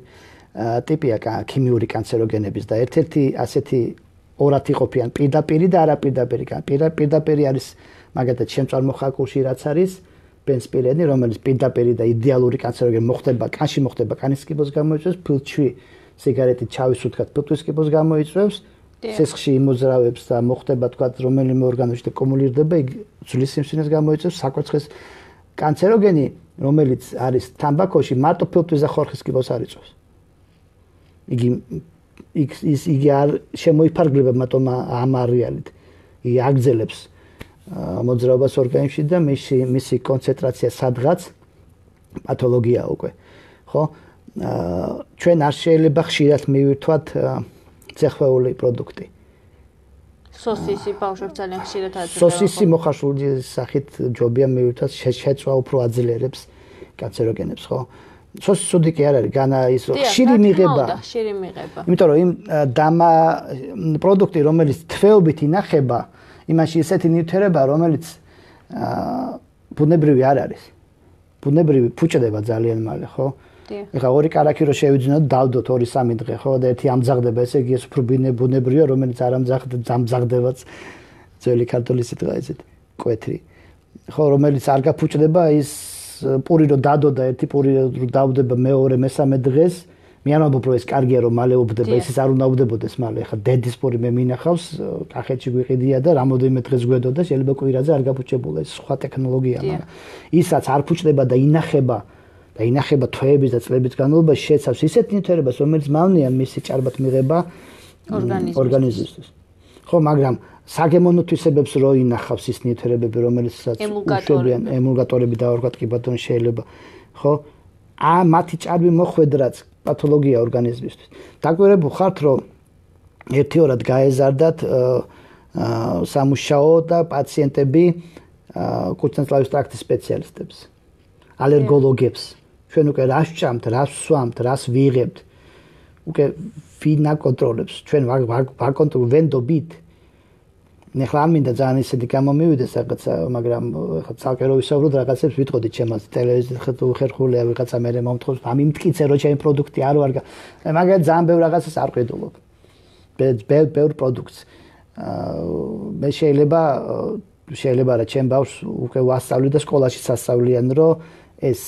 ტიპია ქიმიური კანცეროგენების და ერთ-ერთი ასეთი ორად იყოფიან პირდაპირი და არაპირდაპირი. პირდაპირი არის მაგათაც შემწარმოხაკულში რაც არის ბენსპირენი, რომელიც პირდაპირი და იდეალური კანცეროგენი მოხდება, კანში მოხდება, კანის კიბოს გამოიწვევს, ფილტვში სიგარეტით ჩავის უთქად ფილტვის კიბოს გამოიწვევს. სესხში იმოძრავებს და მოხდება თქვა რომელიმე ორგანოში და კუმულირდება იქ ძვლის სიმსივნეს გამოიწევს საკვერცხეს კანცეროგენი რომელიც არის თამბაქოში მარტო ფილტვის და ხორხის კიბოს არ იწვევს იგი ის იგი არ შემოიფარგლება მარტო ამ არეალით იგი აგზელებს მოძრაობას ორგანიზმში და მისი მისი კონცენტრაცია სადღაც პათოლოგია უკვე ხო ჩვენ არ შეიძლება ხშირად მივირთვათ ცეხვეული პროდუქტი. სოსისი ბავშვებს ძალიან ხშირად აძლევს. სოსისი მოხარშული სახით ჯობია მივითას შეწვა უფრო აძლიერებს კანცეროგენებს, ხო? სოსისუდი კი არ არის, განა ის ხშირი მიღება. ხშირი მიღება. იმიტომ რომ იმ დამა პროდუქტი რომელიც თვეობით ინახება, იმაში ისეთი ნივთიერება, რომელიც ბუნებრივი არ არის. ბუნებრივი ფუჭდება ძალიან მალე, ხო? ეხლა ორი караკი რო შევიძინოთ, დავდოთ 2-3 დღე, ხო? და ერთი ამძაღდება, ესე იგი ეს უფრო ბუნებრივია, რომელიც არ ამძაღდება, ამძაღდებაც ძველი ქართული სიტყვა ესეთ, კვეთრი. ხო, რომელიც არ გაფუჭდება, ის э, პური რო დადო და ერთი პური რო დავდება მეორე, მესამე დღეს, აა მე არ ვამბობ რომ ეს კარგია რომ მალე უბდება ეს ის არ უნდა უბდებოდეს მალე. ეხლა დედის პური მე მინახავს კახეთში გვიყიდია და რამოდენიმე დღეს გვედო და შეიძლება კვირაზე არ გაფუჭებულა ეს სხვა ტექნოლოგია მაგრამ ისაც არ ფუჭდება და ინახება და ინახება თვეების და წლების განმავლობაში შეცავს ისეთ ნივთიერებას, რომელიც მავნია მისი ჭარბად მიღება ორგანიზმისთვის. ხო, მაგრამ საგემონო თვისებებს რო ინახავს ის ნივთიერებები, რომელიცაც უშვებიან ემულგატორები და ორგანო ტკიბატონი შეიძლება, ხო? ა მათი ჭარბი მოხვედრაც პათოლოგია ორგანიზმისთვის. დაკვირებულ ხართ, რომ ერთიორად გაეზარდათ აა სამუშაო და პაციენტები აა კუჩნსლავის ტრაქტის სპეციალისტებს, ალერგოლოგებს. ჩვენ უკვე რას ჭამთ, რას სვამთ, რას ვიღებთ. უკვე ვინ აკონტროლებს? ჩვენ ვაკონტროლ ვენდობით. ნახლა ამინდა ძალიან ისეთი გამომივიდეს რაღაცა, მაგრამ ხა ცალკე რო ვისაუბროთ რაღაცებს ვიტყოდით ჩემს ტელევიზიაზე ხეთ უხერხულია ვიღაცა მე მომთხოვს ამ იმტკიცე რო ჩემი პროდუქტი არ ვარ მაგალითად ძალიან ბევრ რაღაცას არ ყვედულობ. ბევრ ბევრ პროდუქტს. აა მე შეიძლება შეიძლება რა ჩემ ბავშვს უკვე ვასწავლი და სკოლაში სასწავლიან რომ ეს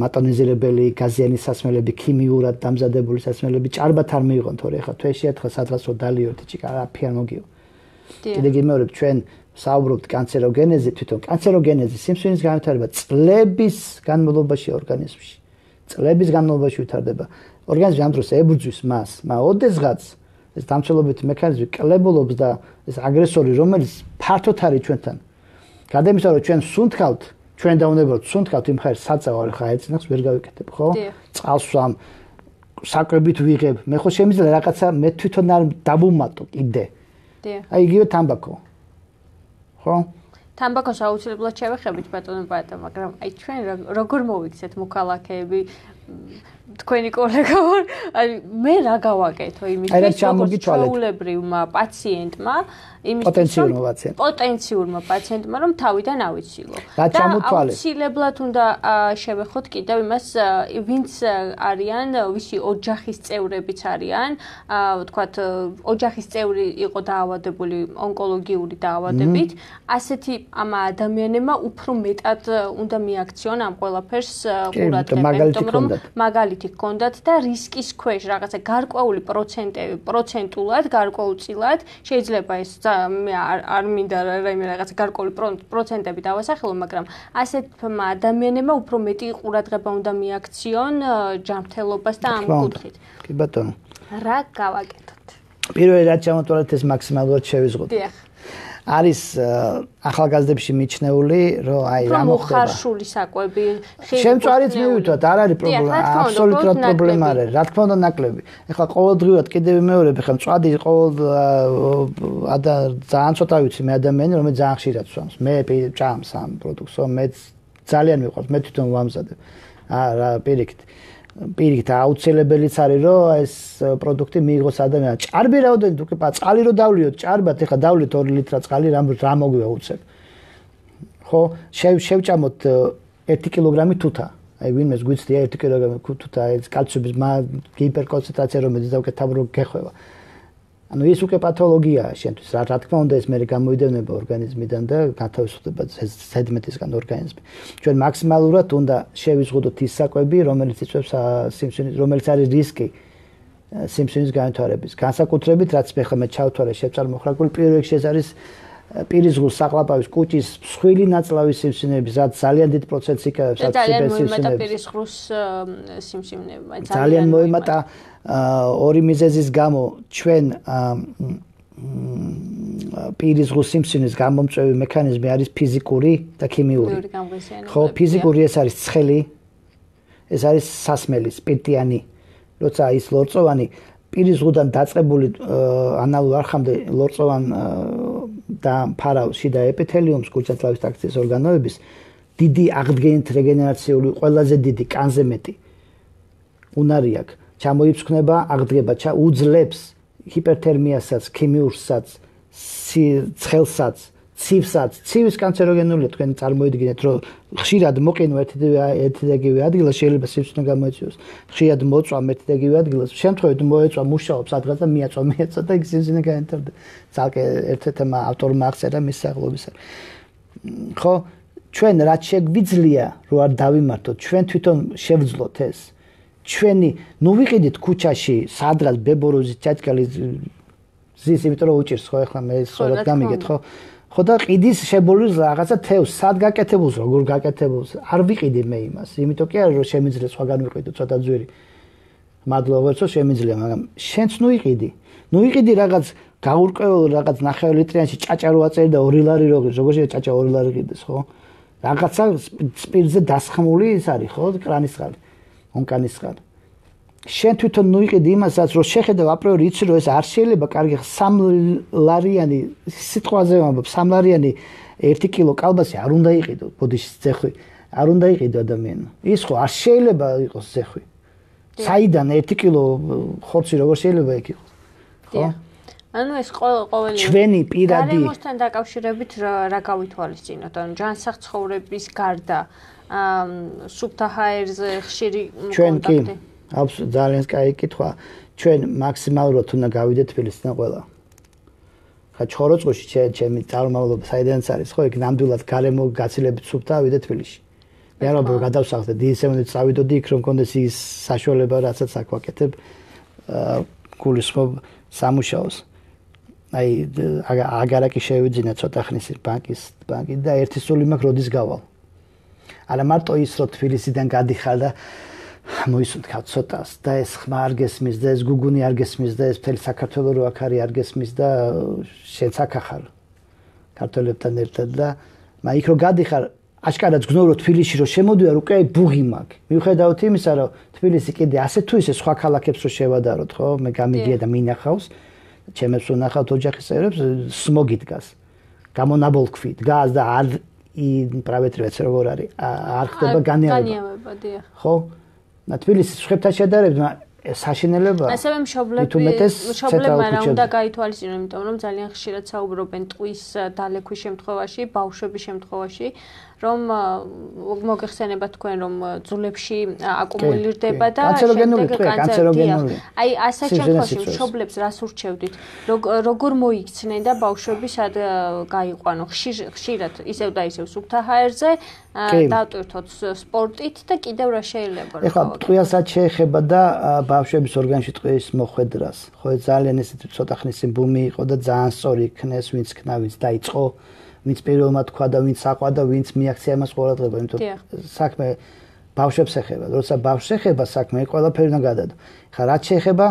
მატონიზირებელი გაზიანი სასმელები ქიმიურად დამზადებული სასმელები ჭარბად არ მიიღონ თორე ხა თვეში ერთხელ სადღაც რო დალიოთ ჭიკა რა ფიან მოგიო. კიდე გიმეორებ ჩვენ საუბრობთ კანცეროგენეზე თვითონ კანცეროგენეზი სიმსივნის განვითარება წლების განმავლობაში ორგანიზმში. წლების განმავლობაში ვითარდება. ორგანიზმი ამ დროს ებრძვის მას, მაგრამ ოდესღაც ეს დამცველობითი მექანიზმი კლებულობს და ეს აგრესორი რომელიც ფართოდ არის ჩვენთან. გადამისა რომ ჩვენ სუნთქავთ ჩვენ დაუნებოთ სუნთქავთ იმ ხარ საწავარ ხა ეცნახს ვერ გავიკეთებ ხო? წყალსვამ საკვებით ვიღებ. მე ხო შემიძლია რაღაცა მე თვითონ არ დაბუმატო კიდე აი იგივე თამბაქო. ხო? თამბაქოს აუცილებლად შევეხებით ბატონო ბატა მაგრამ აი ჩვენ როგორ მოვიქცეთ მოქალაქეები თქვენი კოლეგა ვარ. აი მე რა გავაკეთო? იმისთვის, რომ ჩაულებრივმა პაციენტმა იმის პოტენციურმა პაციენტმა. პოტენციურმა პაციენტმა რომ თავიდან ავიცილო. და აუცილებლად უნდა შევეხოთ კიდევ იმას ვინც არიან, ვისი ოჯახის წევრებიც არიან, ვთქვათ ოჯახის წევრი იყო დაავადებული ონკოლოგიური დაავადებით, ასეთი ამ ადამიანებმა უფრო მეტად უნდა მიაქციონ ამ ყველაფერს ყურადღება, რომ მაგალითი ჰქონდათ და რისკის ქვეშ რაღაცა გარკვეული პროცენტები პროცენტულად გარკვეულწილად შეიძლება ეს მე არ მინდა რაიმე რაღაცა გარკვეული პროცენტები დავასახელო, მაგრამ ასეთმა ადამიანებმა უფრო მეტი ყურადღება უნდა მიაქციონ ჯანმრთელობას და ამ კუთხით. კი ბატონო. რა გავაკეთოთ? პირველი რაც ჩამოთვალეთ ეს მაქსიმალურად შევიზღოთ. დიახ. არის ახალგაზრდებში მიჩნეული, რომ აი რა მოხდება. ხარშული საკვები, ხილი. შემწვარიც მივითვათ, არ არის პრობლემა, აბსოლუტურად პრობლემა არ არის. რა თქმა უნდა ნაკლები. ეხლა ყოველდღიურად კიდევ მეორე ხა მწვადი ყოველ ადა ძალიან ცოტა ვიცი მე ადამიანი, რომელიც ძალიან ხშირად სვამს. მე ჭამს ამ პროდუქტს, მე ძალიან მიყვარს, მე თვითონ ვამზადებ. აა რა პირიქით. პირიქით აუცილებელიც არის რომ ეს პროდუქტი მიიღოს ადამიანს. ჭარბი რაოდენობით უკვე წყალი რო დავლიოთ, ჭარბად ეხა დავლიოთ 2 ლიტრა წყალი, რამ რა მოგვია უცებ. ხო, შევჭამოთ 1 კილოგრამი თუთა. აი ვინმეს გვიცდია 1 კილოგრამი თუთა, ეს კალციუმის მა გიპერკონცენტრაცია რომელიც დავკეთავ რო გეხვევა. ანუ ის უკვე პათოლოგიაა შენთვის. რა რა თქმა უნდა ეს მე გამოიდევნება ორგანიზმიდან და გათავისუფლდება ზედმეტისგან ორგანიზმი. ჩვენ მაქსიმალურად უნდა შევიზღუდოთ ის საკვები, რომელიც იწვევს სიმსივნის, რომელიც არის რისკი სიმსივნის განვითარების. განსაკუთრებით რაც მე ხომ ჩავთვალე შეწარმოხრაგული პირველ რიგში ეს არის პირის ღრუს საყლაპავის კუჭის მსხვილი ნაწლავის სიმსივნეების რაც ძალიან დიდ პროცენტს იკავებს აციბეს სიმსივნეებს. ძალიან მოიმატა პირის ღრუს სიმსივნეება. ძალიან მოიმატა ორი მიზეზის გამო ჩვენ პირის ღრუს სიმსივნის გამომწვევი მექანიზმი არის ფიზიკური და ქიმიური. ხო, ფიზიკური ეს არის ცხელი. ეს არის სასმელი, სპირტიანი. როცა ის ლორწოვანი პირის ღუდან დაწყებული ანალურ არხამდე ლორწოვან და ფარავში და ეპითელიუმს კუჭათლავის ტაქციის ორგანოების დიდი აღდგენით რეგენერაციული ყველაზე დიდი კანზე მეტი უნარი აქვს. ჩამოიფსქნება აღდგება უძლებს ჰიპერთერმიასაც ქიმიურსაც ცხელსაც ცივსაც ცივის კანცეროგენულია თქვენ წარმოიდგინეთ რომ ხშირად მოყინვა ერთიდაგივე ადგილას შეიძლება სიცოცხლე გამოიწვიოს ხშირად მოწვა ერთიდაგივე ადგილას. შემთხვევით მოეწვა მუშაობს სადღაც და მიაწვა მიაწვა და ის სიცოცხლე გაენტერდა ძალკე ერთ-ერთმა ავტორმა აღწერა მის საღლობის ხო ჩვენ რაც შეგვიძლია რო არ დავიმართოთ ჩვენ თვითონ შევძლოთ ეს. ჩვენი ნუ ვიყიდით ქუჩაში სადღაც ბებოროზი ჩაჭკალი ზის იმიტომ რომ უჭირს ხო ახლა მე სწორად გამიგეთ ხო ხო და ყიდის შებოლის რაღაცა თევს სად გაკეთებულს როგორ გაკეთებულს? არ ვიყიდე მე იმას იმიტომ კი არა რომ შემიძლია სხვაგან ვიყიდო ცოტა ძვირი. მადლობა რომ შემიძლია მაგრამ შენც ნუ იყიდი. ნუ იყიდი რაღაც გაურკვეველ რაღაც 9 ლიტრიანში ჭაჭა რო აწერი და 2 ლარი რო როგორია ჭაჭა 2 ლარი ყიდეს ხო? რაღაცა სპირტზე დასხმული ის არის ხო? კრანის ხალი ონკანის ხალი შენ თვითონ ნუიყიდი იმასაც რომ შეხედავ აპრიორი იცი რომ ეს არ შეიძლება კარგი 3 ლარიანი სიტყვაზე ვამბობ 3 ლარიანი 1 კილო კალბასი არ უნდა იყიდო ბოდიშის ცეხვი არ უნდა იყიდო ადამიანმა. ის ხო არ შეიძლება იყოს ზეხვი. საიდან 1 კილო ხორცი როგორ შეიძლება იქ იყოს? ხო? ანუ ეს ყოველი ჩვენი პირადი გარემოსთან დაკავშირებით რა გავითვალისწინოთ? ანუ ჯანსაღ ცხოვრების გარდა აა სუფთა ჰაერზე ხშირი კონტაქტი. ჩვენ კი აბსოლუტურად ძალიან კაი კითხვა. ჩვენ მაქსიმალურად უნდა გავიდეთ თბილისიდან ყველა. ხა ჩხოროწყუში ჩემი წარმომავლობა საიდანაც არის ხო იქ ნამდვილად გარემო გაცილებით სუფთა ვიდე თბილისში. მე რა ვბო გადავსახდე დიესემდე წავიდოდი იქ რომ კონდეს ის საშუალება რასაც აქ ვაკეთებ აა გულისხმობ სამუშაოს. აი აგარაკი შევიძინა ცოტა ხნის ბანკის ბანკი და ერთი სული მაქვს როდის გავალ. არა მარტო ის რომ თბილისიდან გადიხარ და მოისუნთქავ ცოტას და ეს ხმა არ გესმის და ეს გუგუნი არ გესმის და ეს მთელი საქართველოს რო აქ არის არ გესმის და შენც აქ ახარ ქართველებთან ერთად და მაიქ რო გადიხარ აშკარად გძნობ რომ თბილისში რო შემოდივარ უკვე ბუღი მაქვს. მიუხედავად იმისა რომ თბილისი კიდე ასე თუ ისე სხვა ქალაქებს რო შევადაროთ ხო? მე გამიგია და მინახავს. ჩემებს უნახავთ ოჯახის წევრებს სმოგი დგას. გამონაბოლქვი დგას და არ ი პრავეტრივაც როგორ არის? არ ხდება განიავება განიავება დიახ. ხო თბილისის შეხებთან შედარებით საშინელება ასევე მშობლები მშობლებმა რა უნდა გაითვალისწინონ იმიტომ რომ ძალიან ხშირად საუბრობენ ტყვის დალექვის შემთხვევაში ბავშვების შემთხვევაში რომ მოგეხსენება თქვენ რომ ძულებში აკუმულირდება და კანცეროგენული თქვენ კანცეროგენული. აი ასეთ შემთხვევაში მშობლებს რას ურჩევდით? როგორ მოიქცნენ და ბავშვები სად გაიყვანო? ხშირად ისევ და ისევ სუფთა ჰაერზე დატვირთოთ სპორტით და კიდევ რა შეიძლება რომ ეხლა ტყვიასაც შეეხება და ბავშვების ორგანიზმში ტყვის მოხვედრას. ხო ძალიან ესეთი ცოტა ხნის ბუმი იყო და ძალიან სწორი იქნეს ვინც ქნა ვინც დაიწყო ვინც პირველმა თქვა და ვინც აყვა და ვინც მიაქცია მას ყურადღება, იმიტომ საქმე ბავშვებს ეხება. როცა ბავშვს ეხება საქმე, ყველაფერი უნდა გადადო. ხა რაც შეეხება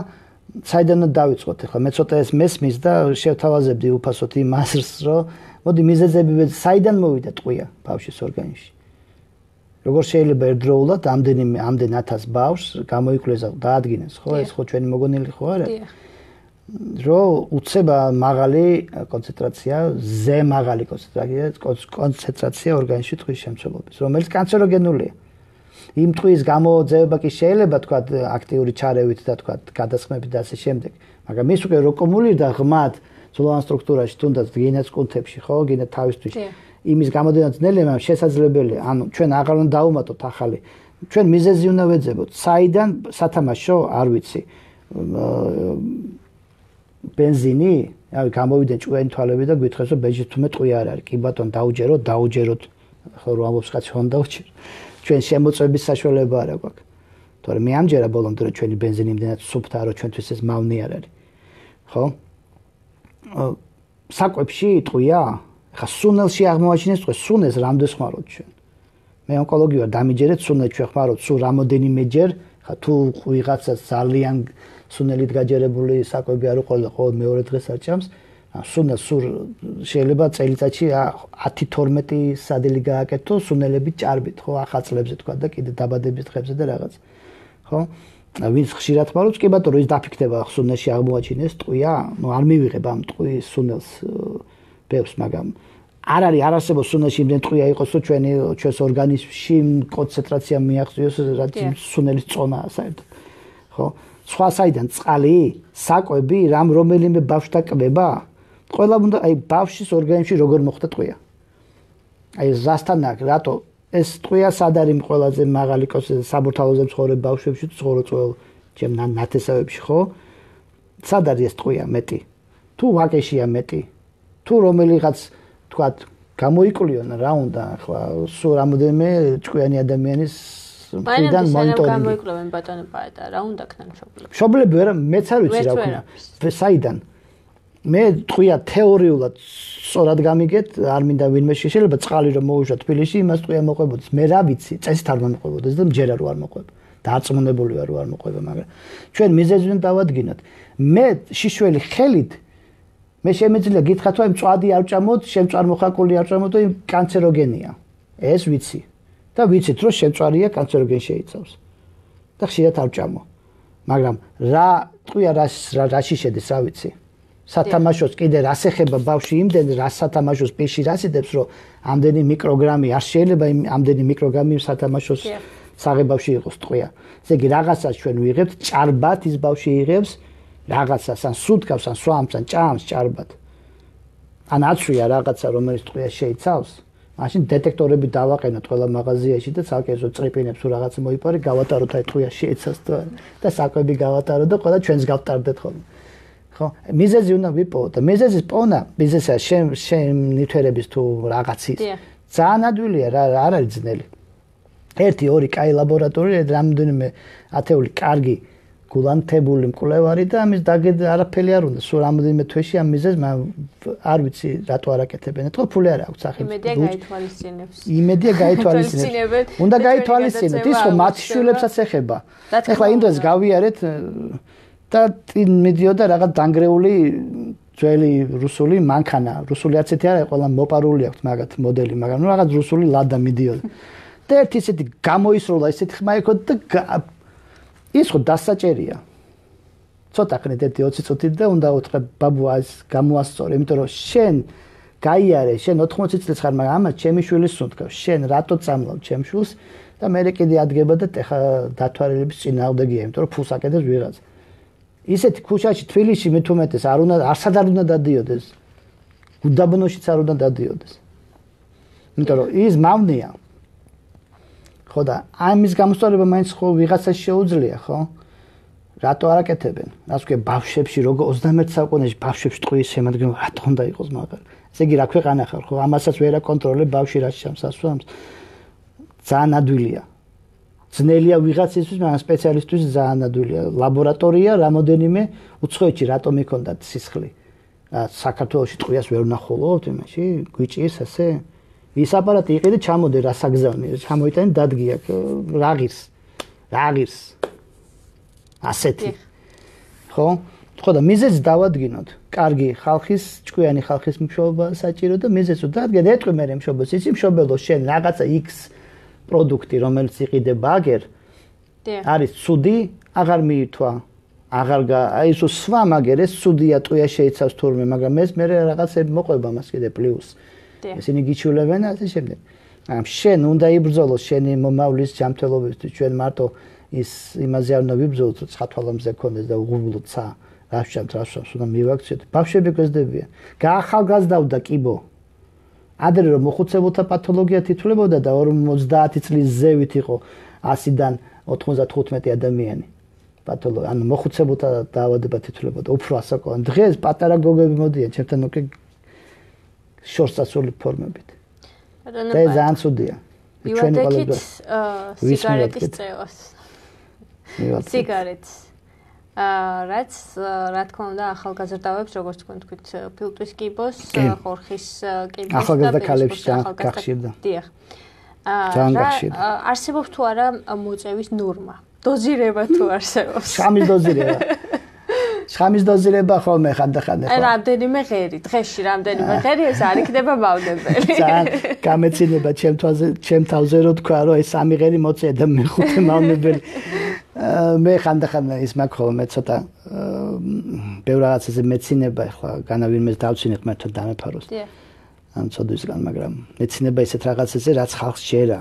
საიდანო დავიწყოთ ახლა. მე ცოტა ეს მესმის და შევთავაზებდი უფასოდ იმ მასრს რომ მოდი მიზეზები საიდან მოვიდა ტყვია ბავშვის ორგანიზმში როგორ შეიძლება ერთდროულად ამდენი ამდენ 1000 ბავშვს გამოიკვლიეს და დაადგინეს ხო? ეს ხო ჩვენი მოგონილი ხო არა? დიახ რომ უცება მაღალი კონცენტრაცია, ზე მაღალი კონცენტრაცია, კონცენტრაცია ორგანიზმში ტყვის შემცველობის, რომელიც კანცეროგენულია. იმ ტყვის გამოძევება კი შეიძლება თქვა აქტიური ჩარევით და თქვა გადასხმებით და ასე შემდეგ, მაგრამ ის უკვე როკომული და ღმად ზოლოვან სტრუქტურაში თუნდაც გენეტ კუნთებში, ხო, გენეტ თავისთვის. იმის გამოდენა ძნელია, შესაძლებელია. ანუ ჩვენ აღარ უნდა დაუმატოთ ახალი. ჩვენ მიზეზი უნდა ვეძებოთ. საიდან სათამაშო არ ვიცი. бенზინი, აი გამოვიდნენ ჭვიანი თვალები და გვითხრეს რომ ბეჟი თუმე ტყვი არ არის. კი ბატონ დაუჯერო, დაუჯეროთ. ხო რომ ამობს კაცი ხომ დაუჯერ. ჩვენ შემოწმების საშუალება არა გვაქვს. თორე მე ამჯერა ბოლომდე რომ ჩვენი бенზინი იმდენად სუფთა რომ ჩვენთვის ეს მავნე არ არის. ხო? საკვებში ტყვია. ხა სუნელში აღმოაჩინეს ტყვე, სუნეს რამდენს ხმაროთ ჩვენ? მე ონკოლოგი ვარ, დამიჯერეთ სუნელში ხმაროთ სულ რამოდენიმეჯერ, ხა თუ ვიღაცა ძალიან სუნელით გაჯერებული საკვები არ უყოლ ყოველ მეორე დღეს არჭამს სუნა სურ შეიძლება წელიწადში 10-12 სადილი გააკეთო სუნელები ჭარბით ხო ახალწლებზე თქვა და კიდე დაბადების დღებზე და რაღაც ხო? ვინც ხშირად ხმარობს კი ბატონო ის დაფიქდება სუნეში აღმოაჩინეს ტყვია ნუ არ მივიღებ ამ ტყვის სუნელს ბევრს მაგრამ არ არის არ არსებობს სუნეში იმდენ ტყვია იყოს თუ ჩვენი ჩვენს ორგანიზმში კონცენტრაცია მიაღწიოს რაც სუნელის წონაა საერთოდ ხო სხვა საიდან წყალი, საკვები, რამ რომელიმე ბავშვთა კბება, ყველა უნდა აი ბავშვის ორგანიზმში როგორ მოხდა ტყვია. აი ზასთან აქ რატო ეს ტყვია სად არის ყველაზე მაღალი კონცენტრაცია საბურთალოზე მცხოვრებ ბავშვებში ცხოვრწოელ ჩემ ნათესავებში ხო? სად არის ეს ტყვია მეტი? თუ ვაკეშია მეტი? თუ რომელიღაც თქვათ გამოიკლიონ რა უნდა ახლა სულ რამოდენმე ჭკვიანი ადამიანის მიდან მონიტორინგი. გამოიკლებენ ბატონო პაეტა, რა უნდა ქნან მშობლები? მშობლები ვერ მეც არ ვიცი რა ქნა. საიდან? მე თქვია თეორიულად სწორად გამიგეთ, არ მინდა ვინმე შეიძლება წყალი რომ მოუშვა თბილისში, იმას თქვია მოყვებოდეს. მე რა ვიცი, წესით არ მოყვებოდეს და მჯერა რო არ მოყვება. დარწმუნებული ვარ რო არ მოყვება, მაგრამ ჩვენ მიზეზიდან დავადგინოთ. მე შიშველი ხელით მე შემეძლია გითხრათ, რომ მწვადი არ ჭამოთ, შემწარმოხაკული არ ჭამოთ, იმ კანცეროგენია. ეს ვიცი. და ვიცით რომ შეწვარია კანცეროგენ შეიცავს და ხშირად არ ჭამო მაგრამ რა ტყვია რა რაში შედის რა ვიცი სათამაშოს კიდე რას ეხება ბავში იმდენ რა სათამაშოს პიში რასიდებს რომ ამდენი მიკროგრამი არ შეიძლება იმ ამდენი მიკროგრამი სათამაშოს საღებავში იყოს ტყვია. ესე იგი რაღაცას ჩვენ ვიღებთ ჭარბად ის ბავში იღებს რაღაცას ან სუდკავს ან სვამს ან ჭამს ჭარბად. ან აცვია რაღაცა რომელიც ტყვია შეიცავს. მაშინ დეტექტორები დავაყენოთ ყველა მაღაზიაში და საკერძო წრიპინებს თუ რაღაც მოიპარე გავატაროთ აი ტყვია შეიცავს და საკვები გავატარო და ყველა ჩვენს გავტარდეთ ხოლმე. ხო? მიზეზი უნდა ვიპოვო და მიზეზის პონა ბიზნესა შენ შენ ნითერების თუ რაღაცის ძალიან ადვილია რა არ არის ძნელი? ერთი ორი კაი ლაბორატორია რამდენიმე ათეული კარგი გულანთებული მკვლევარი და ამის დაგედ არაფერი არ უნდა. სულ რამდენიმე თვეში ამ მიზეზს არ ვიცი რატო არაკეთებენ ეთქო ფული არ აქვს ახლა იმედია გაითვალისწინებს. იმედია გაითვალისწინებს. უნდა გაითვალისწინოთ. ის რომ მათ შვილებსაც ეხება. ეხლა იმ დროს გავიარეთ და მიდიოდა რაღაც დანგრეული ძველი რუსული მანქანა. რუსული აცეთი არა, ყველა მოპარული აქვს მაგათ მოდელი, მაგრამ ნუ რაღაც რუსული ლადა მიდიოდა. და ერთი ისეთი გამოისროლა ისეთი ხმა იყო და ის ხო დასაჭერია. ცოტა ხნით ერთი 20 წუთით და უნდა უთხრა ბაბუას გამოასწორე, იმიტომ რომ შენ გაიარე, შენ 80 წელს ხარ, მაგრამ ამას ჩემი შვილი სუნთქავს. შენ რატო წამლავ ჩემ შვილს და მე კიდე ადგება და ეხა დათვალიერების წინააღმდეგია, იმიტომ რომ ფულს აკეთებს ვიღაცა. ისეთი ქუჩაში თბილისში მე თუმეტეს არ უნდა არსად არ უნდა დადიოდეს. უდაბნოშიც არ უნდა დადიოდეს. იმიტომ რომ ის მავნია. ხო და ამის გამოსწორება მაინც ხო ვიღაცას შეუძლია, ხო? რატო არ აკეთებენ? რას ქვია ბავშვებში როგორ 21 საუკუნეში ბავშვებში ტყუის შემადგენლობა რატო უნდა იყოს მაგარი? ესე იგი რა ქვეყანა ხარ, ხო? ამასაც ვერ აკონტროლებ ბავშვი რა შამს ასვამს. ძალიან ადვილია. ძნელია ვიღაცისთვის, მაგრამ სპეციალისტთვის ძალიან ადვილია. ლაბორატორია რამოდენიმე უცხოეთში რატომ იქონდათ სისხლი? საქართველოში ტყვიას ვერ ნახულობთ იმაში, გვიჭირს ასე? ის აპარატი იყიდე ჩამოდე რა საგზავნე, ჩამოიტანე დადგი აქ რაღის. რაღის. ასეთი. ხო? ხო და მიზეზს დავადგინოთ. კარგი ხალხის, ჭკვიანი ხალხის მშობა საჭირო და მიზეზს დავადგინოთ. ეტყვი მე მშობელს, იცი მშობელო შენ რაღაცა X პროდუქტი, რომელიც იყიდება აგერ, არის ცუდი, აღარ მიირთვა. აღარ აი ეს სვა მაგერ ეს ცუდია ტყია შეიცავს თურმე, მაგრამ ეს მე რაღაცები მოყვება მას კიდე პლუს. ესენი გიჩულებენ ასე შემდეგ. მაგრამ შენ უნდა იბრძოლოს შენი მომავლის ჯანმრთელობისთვის, ჩვენ მარტო ის იმაზე არ უნდა ვიბრძოლოთ, რომ ცხათვალამზე კონდეს და უღურლოთ ცა. რაშემთ რაშემთ უნდა მივაქციოთ. ბავშვები გეზდებიან. გაახალგაზრდავდა კიბო. ადრე რომ მოხუცებულთა პათოლოგია თითლებოდა და 50 წლის ზევით იყო 100-დან 95 ადამიანი პათოლოგი ანუ მოხუცებულთა დაავადება თითლებოდა უფრო ასაკოვან დღეს პატარა გოგები მოდიან ჩემთან უკვე შორსასული ფორმებით. და ეს ძალიან ცუდია. ჩვენ ყველა სიგარეტის წევას. სიგარეტს რაც რა თქმა უნდა ახალგაზრდავებს როგორც თქვენ თქვით ფილტვის კიბოს ხორხის კიბოს ახალგაზრდა ქალებს გახშირდა. დიახ. აა არსებობს თუ არა მოწევის ნორმა დოზირება თუ არსებობს? შამის დოზირება შამის დოზირება ხოლმე ხანდახან ხო რამდენიმე ღერი დღეში რამდენიმე ღერი ეს არ იქნება მავნებელი ძალიან გამეცინება ჩემ თავზე ჩემ თავზე რო თქვა რომ ეს სამი ღერი მოწია და მეხუთე მავნებელი მე ხანდახან ის მაქვს ხოლმე ცოტა ბევრ რაღაცაზე მეცინება ახლა განავინმეს დავცინე ღმერთო დამეფაროს. დიახ. ან ცოდვისგან, მაგრამ მეცინება ისეთ რაღაცაზე, რაც ხალხს შეერა.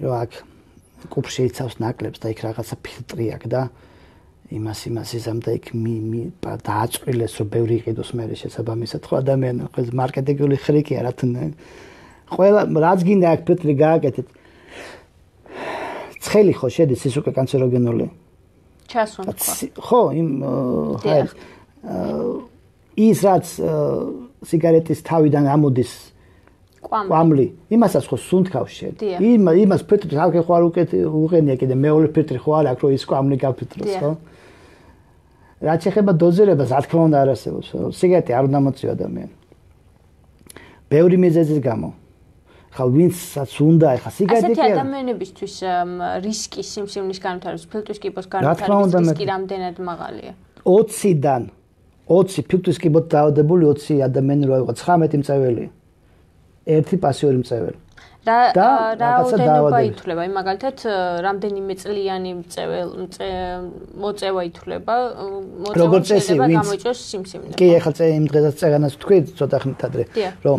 რომ აქ კუფში იცავს ნაკლებს და იქ რაღაცა ფილტრი აქვს და იმას იმას ისამ და იქ მი მი დააწყილეს რომ ბევრი იყიდოს მე შესაბამისად ხო ადამიანი ეს მარკეტინგული ხრიკია რა თქმა უნდა. ყველა რაც გინდა აქ ფილტრი გააკეთეთ. ცხელი ხო შედის ის უკვე კანცეროგენული? ჩასვენ ხო, იმ აი ის რაც სიგარეტის თავიდან ამოდის კვამლი, იმასაც ხო სუნთქავს შენ. იმ იმას ფილტრი ხალხი ხო არ უკეთ უღენია კიდე მეორე ფილტრი ხო არ აქვს რომ ის კვამლი გაფილტროს, ხო? რაც ეხება დოზირებას, რა თქმა უნდა არ არსებობს. სიგარეტი არ უნდა მოწიო ადამიანი. ბევრი მიზეზის გამო. ხა ვინცაც უნდა ეხა სიგარეტი კი არა ასეთი ადამიანებისთვის რისკი სიმსივნის განვითარების ფილტვის კიბოს განვითარების რისკი რამდენად მაღალია 20-დან 20 ფილტვის კიბოთ დაავადებული 20 ადამიანი რო იყო 19 მწვეველი ერთი პასიური მწვეველი და რაოდენობა ითვლება, აი მაგალითად რამდენიმე წლიანი მოწევა ითვლება, მოწევა შეიძლება გამოიწვიოს სიმსივნე. კი, ახლა წე იმ დღესაც წეგანას თქვი ცოტა ხნით ადრე, რომ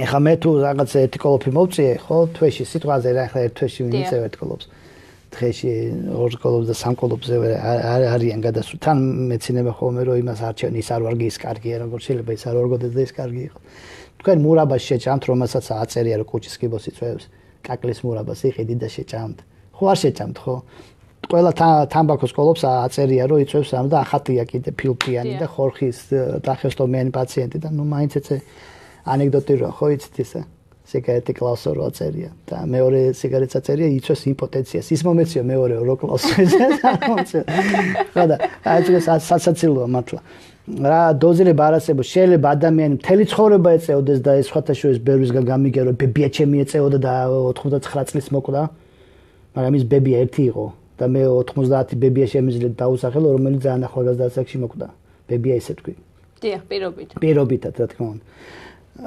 ეხლა მე თუ რაღაც ერთი კოლოფი მოვწიე, ხო, თვეში სიტყვაზე რა ახლა ერთ თვეში ვინიცე ერთ კოლოფს. დღეში ორ კოლოფს და სამ კოლოფზე არ არიან გადასულ. თან მეცინება ხოლმე რომ იმას არჩევენ ის არ ვარგი ის კარგია, როგორ შეიძლება ის არ ვარგოდეს და ის კარგი იყო. თქვენ მურაბას შეჭამთ, რომელსაც აწერია რომ კუჩის კიბოს იწვევს, კაკლის მურაბას იყიდი და შეჭამთ. ხო არ შეჭამთ, ხო? ყველა თამბაქოს კოლოფს აწერია რომ იწვევს ამ და ახატია კიდე ფილტიანი და ხორხის დახესტომიანი პაციენტი და ნუ მაინც ეცე ანეკდოტი რა ხო იცით ისე? სიგარეტი კლასო რო აწერია და მეორე სიგარეტს აწერია იწვევს იმპოტენციას. ის მომეციო მეორე რო კლასო ეს. ხო და აი ეს სასაცილოა მართლა. რა დოზირება არ არსებობს შეიძლება ადამიანი მთელი ცხოვრება ეწეოდეს და ეს სხვათა შორის ბევრისგან გამიგერო ბებია ჩემი ეწეოდა და 99 წლის მოკვდა. მაგრამ ის ბებია ერთი იყო და მე 90 ბებია შემიძლია დაუსახელო რომელიც ძალიან ახალგაზრდა ასაკში მოკვდა. ბებია ისე თქვი დიახ პირობით. პირობითად რა თქმა უნდა.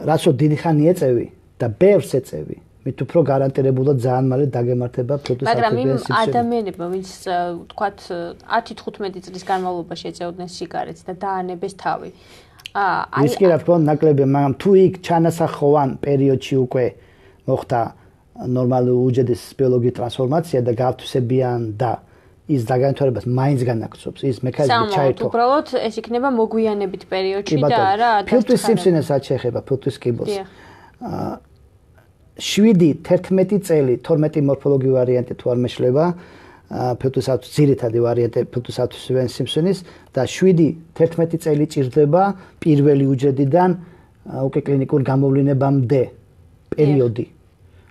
რაცო დიდი ხანი ეწევი და ბევრს ეწევი მით უფრო გარანტირებულად ძალიან მალე დაგემართება ფოტოსინთეზის მაგრამ იმ ადამიანებმა ვინც თქვათ 10-15 წლის განმავლობაში ეწეოდნენ სიგარეტს და დაანებეს თავი აა ის კი რა თქმა უნდა ნაკლებია მაგრამ თუ იქ ჩანასახოვან პერიოდში უკვე მოხდა ნორმალური უჯრედის ბიოლოგიური ტრანსფორმაცია და გავთვისებიან და ის დაგანთვალებას მაინც განაგწობს ის მექანიზმი ჩაერთო. უბრალოდ ეს იქნება მოგვიანებით პერიოდში და არა ფილტვის სიმსივნეს აჩეხება ფილტვის კიბოს. აა 7-11 წელი 12 მორფოლოგიური ვარიანტი თუ არ მეშლება ფილტუსათვის ძირითადი ვარიანტი ფილტუსათვის ვენ სიმსონის და 7-11 წელი ჭირდება პირველი უჯრედიდან უკვე კლინიკურ გამოვლენებამდე პერიოდი.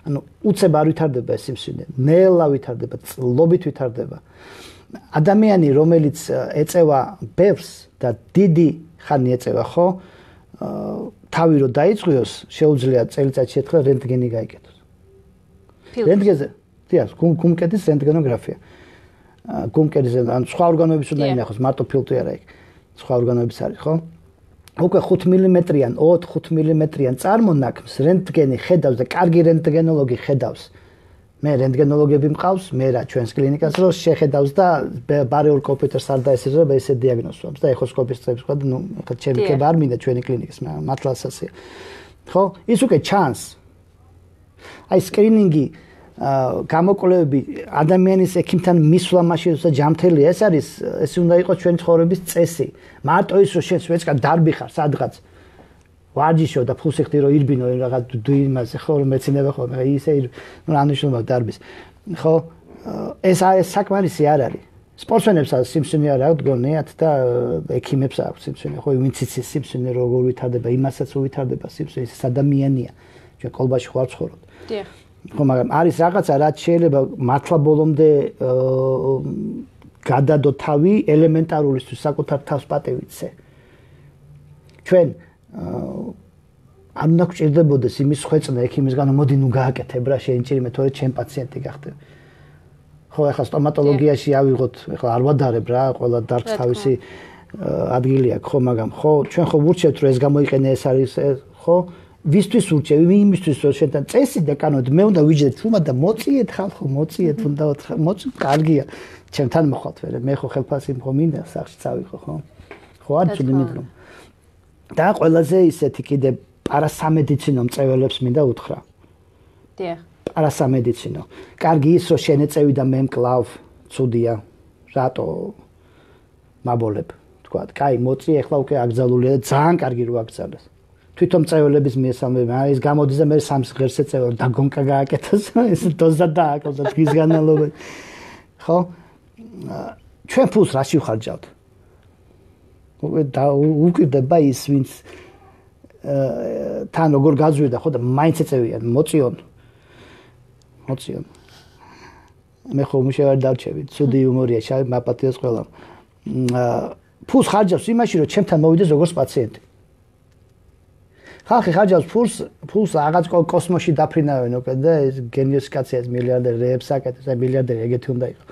ანუ უცებ არ ვითარდება ეს სიმსონე, ნელა ვითარდება, წლობით ვითარდება. ადამიანი რომელიც ეწევა ბევრს და დიდი ხანი ეწევა, ხო? თავი რო დაიწყიოს, შეუძლია წელიწადში ერთხელ რენტგენი გაიგეთოს. რენტგენზე, დიახ, გუმკეთის რენტგენოგრაფია. გუმკეთის ან სხვა ორგანოების უნდა ინახოს, მარტო ფილტვი არა იქ. სხვა ორგანოების არის, ხო? უკვე 5 მმ-იან, 4-5 მმ-იან წარმონაქმს რენტგენი ხედავს და კარგი რენტგენოლოგი ხედავს. მე რენტგენოლოგები მყავს, მე რა ჩვენს კლინიკას რო შეხედავს და ბარეულ კომპიუტერს არ დაესწრება ესე დიაგნოზს და ეხოსკოპის წებს ხო და ნუ ხა ჩემი კება არ მინდა ჩვენი კლინიკის მართლაცასია. ხო? ის უკვე ჩანს. აი სკრინინგი გამოკვლევები ადამიანის ექიმთან მისვლა მაშინ როცა ჯამთელია ეს არის ეს უნდა იყოს ჩვენი ცხოვრების წესი. მარტო ის რომ შენ სვეცკა დარბი ხარ სადღაც ვარჯიშო და ფულს ეხდი რომ ირბინო რაღაც დუიმაზე ხო რომ მეცინება ხო მე ისე ნუ ანიშნულმა დარბის. ხო ეს ეს საკმარისი არ არის. სპორტსმენებს არის სიმსონი არ აქვს გონიათ და ექიმებს აქვს სიმსონი ხო ვინც იცის სიმსონი როგორ ვითარდება იმასაც უვითარდება სიმსონი ეს ადამიანია ჩვენ კოლბაში ხარ ცხოვრობ დიახ. ხო მაგრამ არის რაღაცა რაც შეიძლება მართლა ბოლომდე გადადო თავი ელემენტარულისთვის საკუთარ თავს პატევიცე ჩვენ არ უნდა გჭირდებოდეს იმის ხვეწნა ექიმისგან მოდი ნუ გააკეთებ რა შეიძლება მე თორე ჩემ პაციენტი გახდე. ხო ახლა სტომატოლოგიაში ავიღოთ ახლა არ ვადარებ რა ყველა დარგს თავისი ადგილი აქვს ხო მაგრამ ხო ჩვენ ხო ვურჩევთ რომ ეს გამოიყენე ეს არის ხო? ვისთვის ურჩევი იმისთვის რომ შენთან წესი დაკანოთ მე უნდა ვიჯდეთ ჩუმა და მოწიეთ ხალხო მოწიეთ უნდა მოწი კარგია. ჩემთან მოხალთ ვერე მე ხო ხელფასი ხო მინდა სახში წავიღო ხო? ხო არ წუნი მიდრომ და ყველაზე ისეთი კიდე პარასამედიცინო მწველებს მინდა უთხრა. დიახ. პარასამედიცინო. კარგი ის რომ შენეწევი და მე მკლავ, ცუდია. რატო მაბოლებ? თქვა, კაი, მოწი, ეხლა უკვე აკრძალულია და ძალიან კარგი რო აკრძალეს. თვითონ მწველების მიესალმე, აი ეს გამოდის და მე სამს ღერს ეწევა და გონკა გააკეთოს, ეს დოზა დააკეთოს დღის განმავლობაში. ხო? ჩვენ ფულს რაში ვხარჯავთ? და უკირდება ის ვინც თან როგორ გაძვირდა ხო და მაინც ეწევიან მოწიონ. მოწიონ. მე ხომ შეიძლება დარჩები ცუდი იუმორია შავი მაპატიოს ყველა. ფულს ხარჯავს იმაში რომ ჩემთან მოვიდეს როგორც პაციენტი. ხალხი ხარჯავს ფულს ფულს რაღაც კოსმოსში დაფრინავენ უკვე და ეს გენიოს კაცია მილიარდერი რეებს აკეთებს და მილიარდერი ეგეთი უნდა იყოს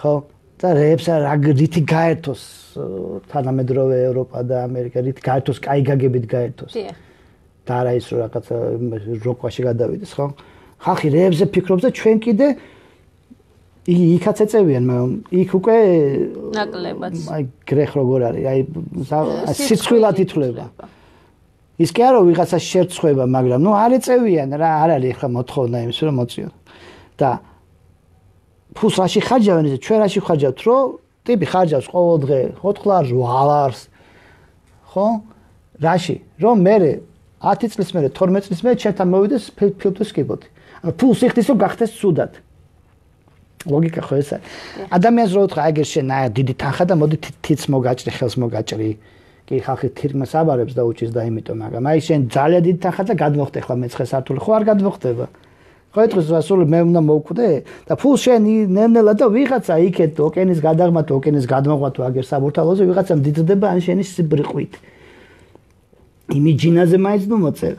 ხო და რეებს რა რითი გაერთოს თანამედროვე ევროპა და ამერიკა რითი გაერთოს კაი გაგებით გაერთოს. და არა ის რომ რაღაცა როკვაში გადავიდეს, ხო? ხალხი რეებზე ფიქრობს და ჩვენ კიდე იგი იქაც ეწევიან, მაგრამ იქ უკვე ნაკლებად. აი გრეხ როგორ არის? აი სიცხვილად ითვლება. ის კი არა ვიღაცა შერცხვება, მაგრამ ნუ არ ეწევიან რა, არ არის ხა მოთხოვნა იმის რომ მოწიო. და ფულს რაში ხარჯავენ ეს ჩვენ რაში ხარჯავთ, რომ ტიპი ხარჯავს ყოველ დღე 4 ლარს, 8 ლარს. ხო? რაში? რომ მე 10 წლის მერე 12 წლის მერე ჩემთან მოვიდეს ფილტვის კიბოთი. ანუ ფულს იხდის რომ გახდეს ცუდად. ლოგიკა ხო ესა? ადამიანს რო უთხრა აგერ შენ აი დიდი თანხა და მოდი თიც მოგაჭრი ხელს მოგაჭრი. კი ხალხი თირმას აბარებს და უჩის და იმიტომ მაგრამ აი შენ ძალიან დიდი თანხა და გადმოხდე ხლა მეცხე სართული ხო არ გადმოხდება? ხო ეთქოს ვასული მე უნდა მოვკვდე და ფულ შენ ნენელა და ვიღაცა იქეთ ოკენის გადაღმა თუ ოკენის გადმოღმა თუ აგერ საბურთალოზე ვიღაცა დიდდება ან შენი სიბრყვით. იმიჯინაზე მაინც ნუ მოწევ.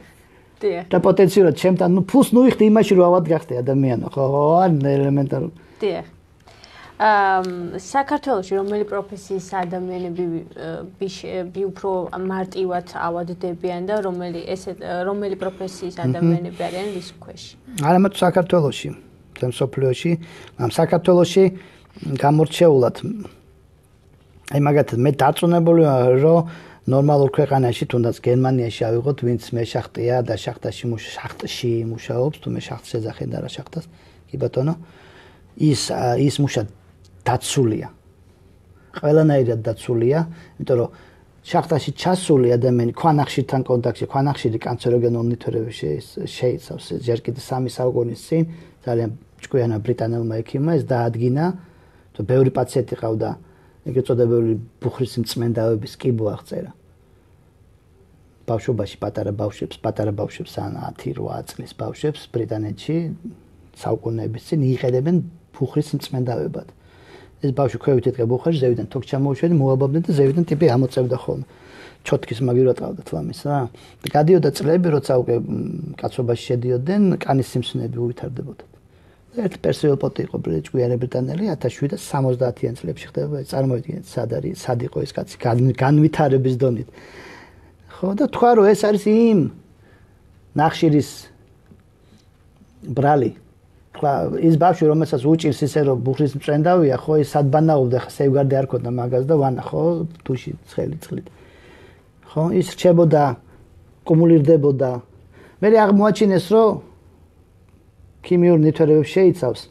და პოტენციურად ჩემთან ნუ ფულს ნუ იხდი იმაში რომ ავად გახდე ადამიანო ხო არ ელემენტარული. დიახ. საქართველოში რომელი პროფესიის ადამიანები ბი უფრო მარტივად ავადდებიან და რომელი ესე რომელი პროფესიის ადამიანები არიან ვის ქვეშ? არა მათ საქართველოში, თემსოფლიოში, ამ საქართველოში გამორჩეულად აი მაგათაც მე დაწუნებული რომ ნორმალურ ქვეყანაში თუნდაც გერმანიაში ავიღოთ ვინც მე შახტია და შახტაში მუშახტში მუშაობს თუ მე შახტს ეძახენ და რა შახტას კი ბატონო? ის ის მუშა დაცულია. ყველანაირად დაცულია, იმიტომ რომ შახტაში ჩასული ადამიანი ქვანახშირთან კონტაქტში, ქვანახშირი კანცეროგენულ ნიტროებში შეიცავს. ჯერ კიდე სამი საუკუნის წინ ძალიან ჭკვიანა ბრიტანელმა ექიმმა ეს დაადგინა, რომ ბევრი პაციენტი ყავდა ეგრეთ წოდებული ბუხრის მწმენდავების კიბო აღწერა. ბავშვობაში პატარა ბავშვებს, პატარა ბავშვებს ან 10-8 წლის ბავშვებს ბრიტანეთში საუკუნეების წინ იღებენ ბუხრის მწმენდავებად. ეს ბავშვი ქვევით ეთქა ბუხარში, ზევიდან თოქ ჩამოუშვედი, მოაბავდნენ და ზევიდან ტიპი ამოწევდა ხოლმე. ჩოთქის მაგივრად ყავდათ ლამის რა. და გადიოდა წლები, როცა უკვე კაცობაში შედიოდნენ, კანის სიმსვნეები უვითარდებოდა. ერთ პერსიულ პოტი იყო ბრიჭგვიანი ბრიტანელი 1770-იან წლებში ხდება, წარმოიდგინეთ, სად არის, სად იყო ეს კაცი განვითარების დონით. ხო და თქვა რომ ეს არის იმ ნახშირის ბრალი თქვა ის ბავშვი რომელსაც უჭირს ისე რომ ბუხრის მწენდავია ხო ის სადბანაობდა ხა სეივგარდი არ ქონდა მაგას და ვანა ხო თუში ცხელი წყლით. ხო ის რჩებოდა კუმულირდებოდა. მე აღმოაჩინეს რომ ქიმიურ ნივთიერებებს შეიცავს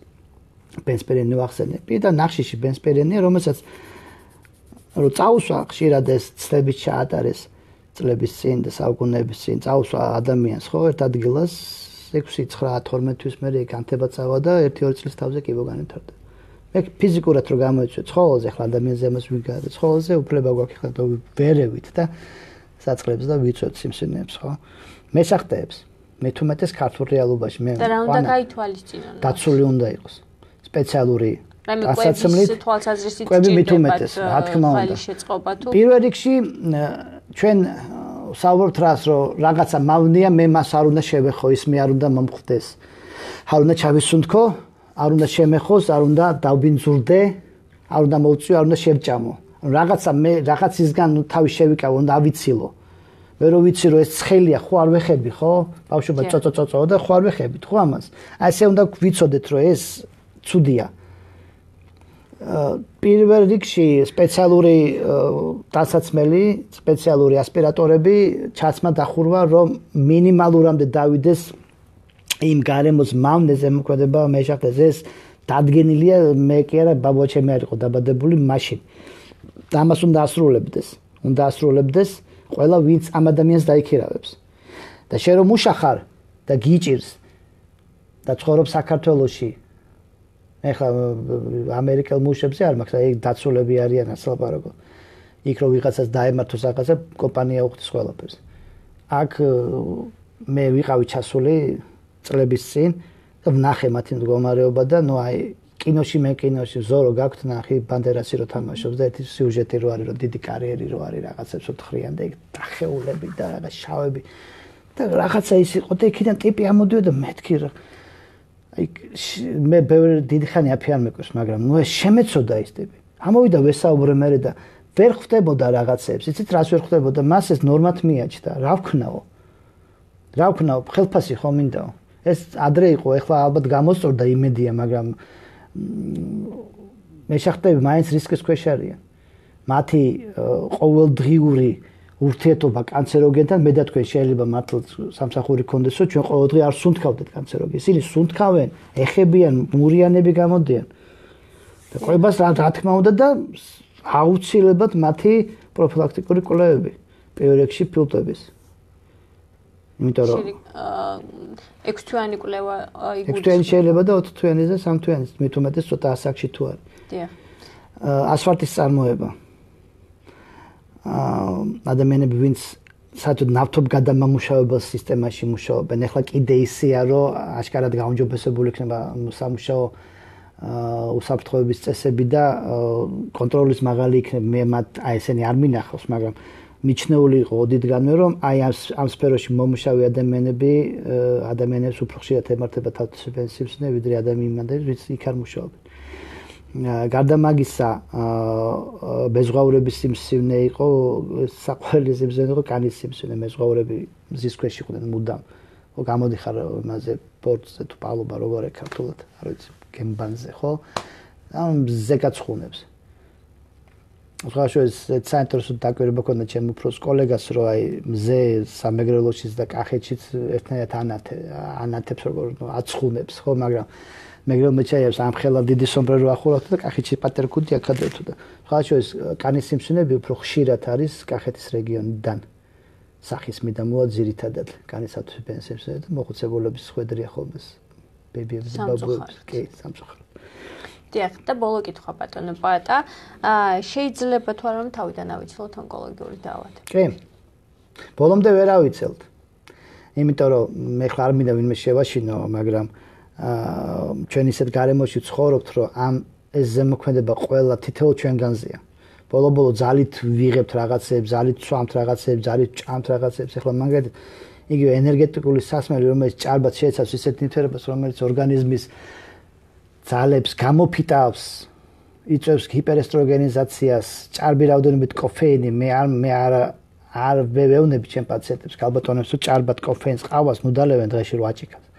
ბენსპირენი ვახსენები და ნახშირში ბენსპირენია რომელსაც რო წაუსვა ხშირად ეს ცლების ჩაატარეს წლების წინ და საუკუნეების წინ წაუსვა ადამიანს ხო ერთ ადგილას 6-9-12 თვის მერე იქ ანთება წავა და 1-2 წლის თავზე კიბო განვითარდა. მე ფიზიკურად რო გამოიწვე ცხოველზე, ხლა ადამიანზე ამას ვიგადე, ცხოველზე უფლება გვაქვს ხლა და ვერევით და საწყლებს და ვიცოთ სიმსინეებს, ხო? მე სახტეებს. მე თუმეტეს ქართულ რეალობაში მე და რა უნდა გაითვალისწინონ? დაცული უნდა იყოს. სპეციალური ასაცმლით თვალსაზრისით ყვები მით უმეტეს, რა თქმა უნდა. პირველ რიგში ჩვენ საუბრობთ რას რომ რაღაცა მავნია მე მას არ უნდა შევეხო ის მე არ უნდა მომხვდეს არ უნდა ჩავისუნთქო არ უნდა შემეხოს არ უნდა დავბინძურდე არ უნდა მოვწიო არ უნდა შევჭამო. რაღაცა მე რაღაცისგან თავი შევიკავო უნდა ავიცილო. მე რო ვიცი რომ ეს ცხელია ხო არ ვეხები ხო? ბავშვობა წოწოწოწო და ხო არ ვეხებით ხო ამას? აი ესე უნდა ვიცოდეთ რომ ეს ცუდია პირველ რიგში სპეციალური დასაცმელი, სპეციალური ასპირატორები ჩაცმა დახურვა, რომ მინიმალურამდე დავიდეს იმ გარემოს მავნეზე მოქმედება მეშახტეს ეს დადგენილია მე კი არა ბაბუაჩემი არ იყო დაბადებული მაშინ. ამას უნდა ასრულებდეს. უნდა ასრულებდეს ყველა ვინც ამ ადამიანს დაიქირავებს. და შენ რომ მუშახარ და გიჭირს და ცხოვრობ საქართველოში ეხლა ამერიკელ მუშებზე არ მაქვს, აი დაცულები არიან ასლაპარაკო. იქ რო ვიღაცას დაემართოს რაღაცა, კომპანია უხდის ყველაფერს. აქ მე ვიყავი ჩასული წლების წინ და ვნახე მათი მდგომარეობა და ნუ აი კინოში მე კინოში ზორო გაქვთ ნახი ბანდერასი რო თამაშობს და ერთი სიუჟეტი რო არის რო დიდი კარიერი რო არის რაღაცებს ოთხრიან და იქ დახეულები და რაღაც შავები და რაღაცა ის იყო და იქიდან ტიპი ამოდიოდა მეთქი რა აი მე ბევრი დიდი ხანი აფი არ მეკვეს, მაგრამ ნუ ეს შემეცოდა ის ტიპი. ამოვიდა ვესაუბრე მე და ვერ ხვდებოდა რაღაცებს. იცით რას ვერ ხვდებოდა? მას ეს ნორმათ მიაჩნდა. რა ვქნაო? რა ვქნა ხელფასი ხომ მინდაო ეს ადრე იყო ეხლა ალბათ გამოსწორდა იმედია მაგრამ მე შეხტები მაინც რისკის ქვეშ არიან მათი ყოველდღიური ურთიერთობა კანცეროგენთან მე და თქვენ შეიძლება მართლაც სამსახური კონდესო ჩვენ ყოველდღე არ სუნთქავდეთ კანცეროგენს. ისინი სუნთქავენ ეხებიან მურიანები გამოდიან. და ყובას რა თქმა უნდა და აუცილებლად მათი პროფილაქტიკური კვლევები პირველ რიგში ფილტვების იმიტომ რომ 6 თვიანი კვლევა იგულისხმება. 6 თვიანი შეიძლება და 4 თვიანი და 3 თვიანი მით უმეტეს ცოტა ასაკში თუ არის. დიახ. ასფალტის წარმოება ადამიანები ვინც საერთოდ ნავთობ გადამამუშავებელ სისტემაში მუშაობენ. ეხლა კიდე ისეა რომ აშკარად გაუნჯობესებული იქნება სამუშაო უსაფრთხოების წესები და კონტროლის მაღალი იქნება. მე მათ აი ესენი არ მინახავს მაგრამ მიჩნეული იყო ოდითგანვე რომ აი ამ ამ სფეროში მომუშავე ადამიანები ადამიანებს უფრო ხშირად ემართება თავის პენსიებს ვიდრე ადამიანები ვინც იქ არ მუშაობენ გარდა მაგისა მეზღვაურების სიმსივნე იყო საყვარელი სიმსივნე იყო კანის სიმსივნე მეზღვაურები მზის ქვეშ იყვნენ მუდამ. ხო გამოდიხარ იმაზე პორტზე თუ პალობა როგორ ეკართულად არ ვიცი გემბანზე ხო? ამ მზე გაცხუნებს ხაშო ეს ცენტრს დაკვირვება ქონდა ჩემ უფროს კოლეგას რომ აი მზე სამეგრელოშიც და კახეთშიც ერთნაირად ანათე ანათებს როგორ აცხუნებს ხო მაგრამ მე რომ მეჩაიებს ამ ხელა დიდი სომბრერო ახუროთ და კახეთში პატერკუდი აკადეთო და ხალხო ეს კანის სიმსუნები უფრო ხშირად არის კახეთის რეგიონიდან. სახის მიდა მოაძირითადად კანისათვის პენსიებს და მოხუცებულობის ხვედრია ხოლმე. ბებიებს და ბაბუებს კი სამწუხაროდ. დიახ და ბოლო კითხვა ბატონო პაატა აა შეიძლება თუ არა თავიდან ავიცილოთ ონკოლოგიური დაავადება კი. ბოლომდე ვერ ავიცილთ იმიტომ რომ მე ხარ მინდა ვინმე შევაშინო მაგრამ ჩვენ ისეთ გარემოში ცხოვრობთ, რომ ამ ეს ზემოქმედება ყველა თითოეულ ჩვენგანზეა. ბოლო-ბოლო ძალით ვიღებთ რაღაცებს, ძალით სვამთ რაღაცებს, ძალით ჭამთ რაღაცებს. ეხლა მაგალითად იგივე ენერგეტიკული სასმელი, რომელიც ჭარბად შეიცავს ისეთ ნივთიერებას, რომელიც ორგანიზმის ძალებს გამოფიტავს, იწვევს ჰიპერესტროგენიზაციას, ჭარბი რაოდენობით კოფეინი, მე არ მე არ არ ვეუბნები ჩემ პაციენტებს, ალბათონებს, რომ ჭარბად კოფეინს ყავას ნუდალევენ დღეში 8 ჭიქას.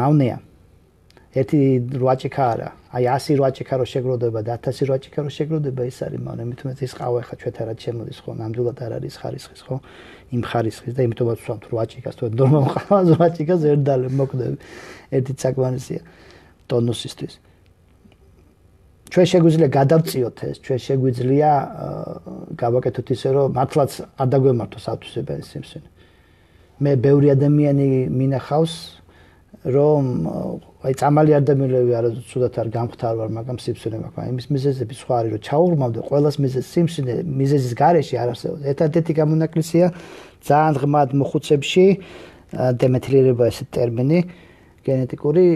მავნეა. ერთი რვაჭიქა არა. აი 100 რვაჭიქა რო შეგროდება და 1000 რვაჭიქა რო შეგროდება ეს არის მავნე. მithumet ის ყავა ხა ჩვენთან რა შემოდის ხო? ნამდვილად არ არის ხარისხის ხო? იმ ხარისხის და იმიტომაც ვსვამთ რვაჭიქას თუ ნორმალ ყავას რვაჭიქას ვერ დალე მოკვდები. ერთი საკმარისია ტონუსისთვის. ჩვენ შეგვიძლია გადავწიოთ ეს ჩვენ შეგვიძლია გავაკეთოთ ისე რომ მართლაც არ დაგვემართოს ათვისებენ სიმსინე მე ბევრი ადამიანი მინახავს რომ აი წამალი ადამიანები არასდროს ცუდად არ გამختار, მაგრამ სიფსინე მაქვს. იმის მიზეზები სხვა არის, რომ ჩაურმავდე ყოველას მიზეზს სიმსინე მიზეზის გარეშე არ არსებობს. ერთადერთი გამონაკლისია ძალიან ღმად მოხუცებში დემეთილირება ეს ტერმინი გენეტიკური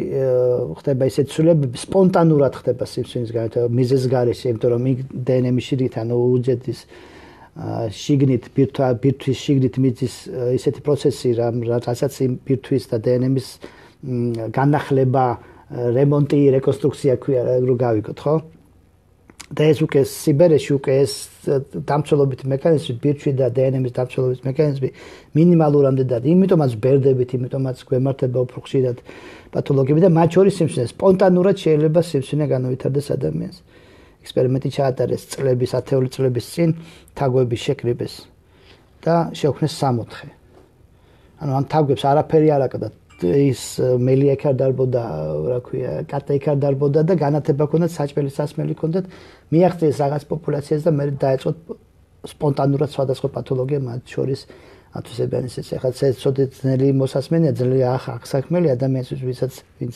ხდება ისეთ ცვლილებები სპონტანურად ხდება სიმსივნის გარეთ მიზეზს გარეშე იმიტომ რომ დნმ შიგნით ანუ უჯედის შიგნით ბირთვის შიგნით მიდის ისეთი პროცესი რამ რასაც იმ ბირთვის და დნმ-ის განახლება, რემონტი, რეკონსტრუქცია ქვია რო გავიგოთ, ხო? და ეს უკვე სიბერეში უკვე ეს დამცველობითი მექანიზმი, ბირჩვი და დნმ-ის დამცველობის მექანიზმი მინიმალურამდე და იმიტომაც ბერდებით, იმიტომაც გვემართება უფრო ხშირად პათოლოგიები და მათ შორის სიმსინე სპონტანურად შეიძლება სიმსინე განავითარდეს ადამიანს. ექსპერიმენტი ჩაატარეს წლების, ათეული წლების წინ თაგვების შეკრიბეს და შეუქმნეს 64. ანუ ამ თაგვებს არაფერი არ აკდათ ის მელი ეკარ დარბოდა, რა ქვია, კატა ეკარ დარბოდა და განათება ქონდათ, საჭმელი სასმელი ქონდათ, მიაღწიეს რაღაც პოპულაციას და მე დაეწყოთ სპონტანურად სხვადასხვა პათოლოგია მათ შორის ათვისებიანის ეს ახლა ცოტა ძნელი მოსასმენია, ძლია ახსაქმელი ადამიანისთვის, ვისაც ვინც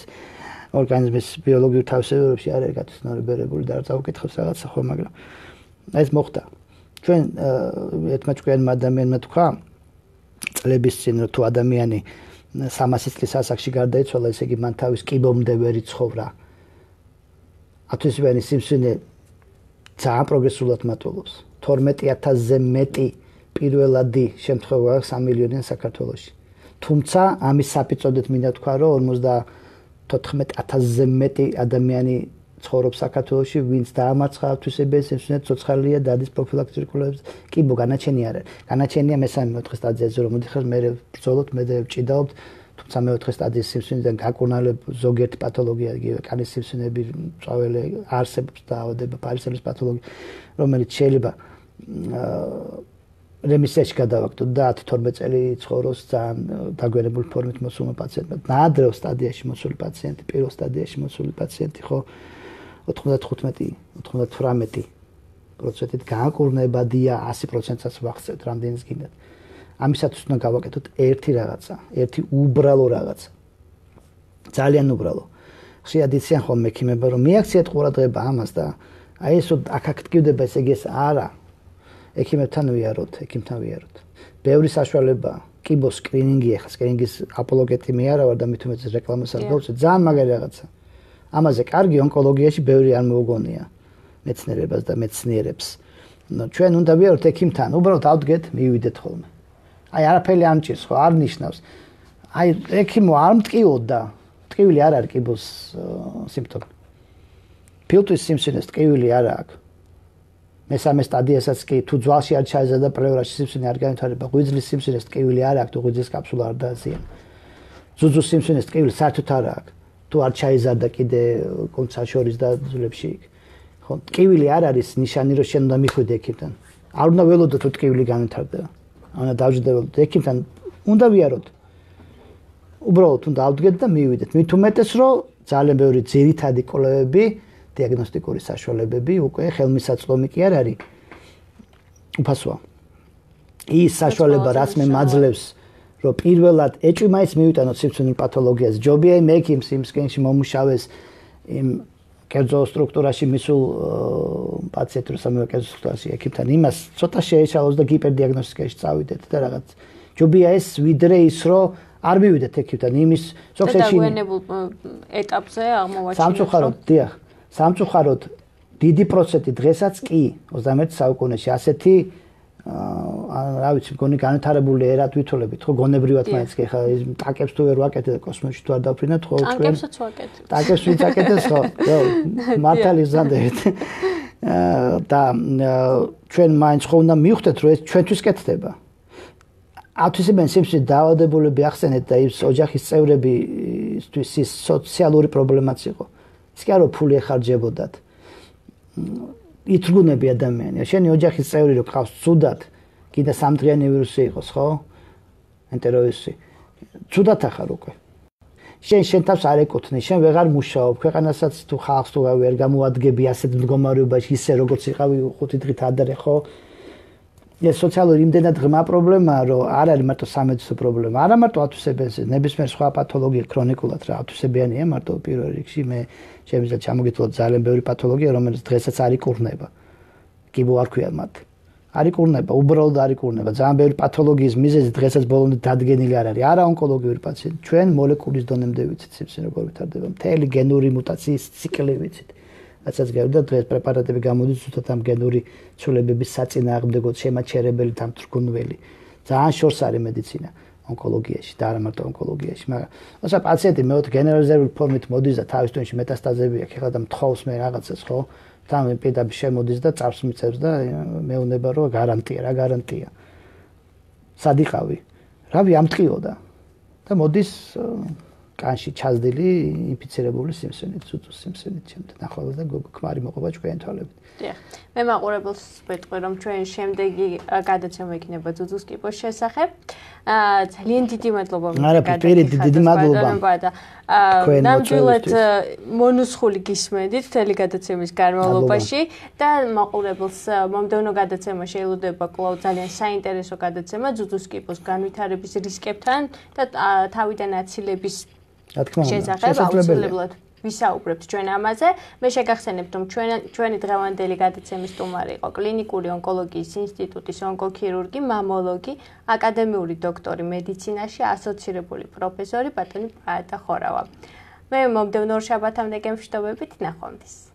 ორგანიზმის ბიოლოგიურ თავისებურებაში არ არის გათვალისწინებული და არ წაუკითხავს რაღაცა ხო, მაგრამ ეს მოხდა. ჩვენ ერთმაჭკვიანმა ადამიანმა თქვა წლების წინ თუ ადამიანი 300 წლის ასაკში გარდაიცვალა, ესე იგი მან თავის კიბომდე ვერ იცხოვრა. ათვისებიანი სიმსინე ძალიან პროგრესულად მატულობს. 12000-ზე მეტი პირველადი შემთხვევა 3 მილიონიან საქართველოში. თუმცა ამის საფიწოდეთ მინდა თქვა, რომ 54000-ზე მეტი ადამიანი ცხოვრობს საქართველოში, ვინც დაამარცხა ავთვისებელს, ისინი ცოცხალია დადის პროფილაქტიკურ კვლევებს. კი, ბო განაჩენი არ არის. განაჩენია მესამე მეოთხე სტადიაზე, რომ მოდიხარ მე ბრძოლოთ, მე ვჭიდაობთ, თუმცა მეოთხე სტადიის სიმსივნიდან გაკურნალებ ზოგიერთი პათოლოგია, იგივე კანის სიმსივნები, წაველი არსებობს დაავადება, პარისელის პათოლოგია, რომელიც შეიძლება რემისიაში გადავაგდო და 10-12 წელი ცხოვროს ძალიან დაგვერებული ფორმით მოსული პაციენტი. ნაადრევ სტადიაში მოსული პაციენტი, პირველ სტადიაში მოსული პაციენტი ხო 95-98 პროცენტით განკურნებადია 100%-საც ვახცევთ რამდენიც გინდათ. ამისათვის უნდა გავაკეთოთ ერთი რაღაცა, ერთი უბრალო რაღაცა. ძალიან უბრალო. ხშირად იციან ხომ მექიმება რომ მიაქციეთ ყურადღება ამას და აი ეს აქ აქტივდება ესე იგი ეს არა ექიმებთან ვიაროთ, ექიმთან ვიაროთ. ბევრი საშუალება, კიბო სკრინინგი ახლა სკრინინგის აპოლოგეტი მე არა ვარ და მით უმეტეს რეკლამას არ გავუწე, ძალიან მაგარი რაღაცა. ამაზე კარგი ონკოლოგიაში ბევრი არ მოუგონია მეცნიერებას და მეცნიერებს. ჩვენ უნდა ვიაროთ ექიმთან, უბრალოდ ავდგეთ, მივიდეთ ხოლმე. აი არაფერი არ მჭირს ხო, არ ნიშნავს. აი ექიმო არ მტკიოდა. ტკივილი არ არის კიბოს სიმპტომი. ფილტვის სიმსივნის ტკივილი არ აქვს. მესამე სტადიასაც კი თუ ძვალში არ ჩაიზარდა პრევრაში სიმსივნე არ განვითარება, ღვიძლის სიმსივნის ტკივილი არ აქვს, ღვიძლის კაფსულა არ დააზიანა. ძუძუს სიმსივნის ტკივილი საერთოდ არ აქვს. თუ არ ჩაიზარდა კიდე კონცა შორის და ძვლებში ხო ტკივილი არ არის ნიშანი რომ შენ უნდა მიხვიდე ექიმთან. არ უნდა ველოდო თუ ტკივილი განვითარდება ანა დავждდეველოდ ექიმთან უნდა ვიაროთ. უბრალოდ უნდა ავდგეთ და მივიდეთ. მით უმეტეს რომ ძალიან ბევრი ძირითადი კოლევები დიაგნოსტიკური საშუალებები უკვე ხელმისაწვდომი კი არ არის. უფასოა. ის საშუალება რაც მე მაძლევს რომ პირველად ეჭვმაიც მივიტანოთ სიმსივნურ პათოლოგიას, ჯობია იმ ექიმს იმ სკენში მომუშავეს იმ კერძო სტრუქტურაში მისულ პაციენტს სამივე კერძო სტრუქტურაში ექიმთან იმას ცოტა შეეშალოს და გიპერდიაგნოსტიკაში წავიდეთ და რაღაც. ჯობია ეს ვიდრე ის რომ არ მივიდეთ ექიმთან იმის ზოგადად დაგვიანებულ ეტაპზე აღმოვაჩინეთ სამწუხაროდ დიახ სამწუხაროდ დიდი პროცენტი დღესაც კი 21 საუკუნეში ასეთი რა ვიცი მგონი განვითარებული ერად ვითოლებით ხო გონებრივად მაინც კი ხა ის ტაკებს თუ ვერ ვაკეთე და კოსმოსში თუ არ დაფრინათ ხო ჩვენ ტაკებსაც ვაკეთებ ტაკებს ვიც აკეთეს ხო მართალი ზანდეთ და ჩვენ მაინც ხო უნდა მივხვდეთ რომ ეს ჩვენთვის კეთდება. ათვისებენ სიმსი დაავადებულები ახსენეთ და ის ოჯახის წევრებისთვის ის სოციალური პრობლემაც იყო. ის კი არო ფული ეხარჯებოდათ. ითრგუნები ადამიანი. შენი ოჯახის წევრი რო ყავს ცუდად, კიდე სამდღიანი ვირუსი იყოს, ხო? ენტეროვირუსი. ცუდად ახარ უკვე. შენ შენ თავს არ ეკუთვნი, შენ ვეღარ მუშაობ, ქვეყანასაც თუ ხალხს თუ ვერ გამოადგები ასეთ მდგომარეობაში ისე როგორც იყავი 5 დღით ადრე, ხო? ეს სოციალური იმდენად ღრმა პრობლემაა, რომ არ არის მარტო სამედიცინო პრობლემა, არა მარტო ათვისებელს, ნებისმიერ სხვა პათოლოგია ქრონიკულად რა ათვისებიანია მარტო პირველ რიგში მე შემიძლია ჩამოგიტყოთ ძალიან ბევრი პათოლოგია, რომელიც დღესაც არ იკურნება. კიბო არ ქვია მათ. არ იკურნება, უბრალოდ არ იკურნება. ძალიან ბევრი პათოლოგიის მიზეზი დღესაც ბოლომდე დადგენილი არ არის. არა ონკოლოგიური პაციენტი, ჩვენ მოლეკულის დონემდე ვიცით, სიმსივნე როგორ ვითარდება. მთელი გენური მუტაციის ციკლი ვიცით. რასაც გავიდა დღეს პრეპარატები გამოდის ზუსტად ამ გენური ცვლილებების საწინააღმდეგო შემაჩერებელი დამთრგუნველი. ძალიან შორს არის მედიცინა ონკოლოგიაში და არა მარტო ონკოლოგიაში, მაგრამ ოსა პაციენტი მეოთხე გენერალიზებული ფორმით მოდის და თავის ტვინში მეტასტაზები აქვს, და მთხოვს მე რაღაცას, ხო? თან პედაბი შემოდის და წარს მიწევს და მეუნება რომ გარანტია, რა გარანტია. სადიყავი? რავი, ამტყიოდა. და მოდის კანში ჩაზდილი ინფიცირებული სიმსონით, ცუცუ სიმსონით შემდეგ ახალას და გოგო ქმარი მოყვება ჩვენ თვალებით. დიახ. მე მაყურებელს ვეტყვი რომ ჩვენ შემდეგი გადაცემა იქნება ცუცუს კიპოს შესახებ. აა ძალიან დიდი მადლობა მოგეთ. არაფერი დიდი მადლობა. აა ნამდვილად მონუსხული გისმენდით მთელი გადაცემის განმავლობაში და მაყურებელს მომდევნო გადაცემა შეიძლება კვლავ ძალიან საინტერესო გადაცემა ცუცუს კიპოს განვითარების რისკებთან და თავიდან აცილების რა თქმა უნდა შესაძლებელად ვისაუბრებთ ჩვენ ამაზე. მე შეგახსენებთ, რომ ჩვენ ჩვენი დღევანდელი გადაცემის სტუმარი იყო კლინიკური ონკოლოგიის ინსტიტუტის ონკოქირურგი, მამოლოგი, აკადემიური დოქტორი მედიცინაში, ასოცირებული პროფესორი ბატონი პაატა ხორავა. მე მომდევნო შაბათამდე გემშვიდობებით, ნახვამდის.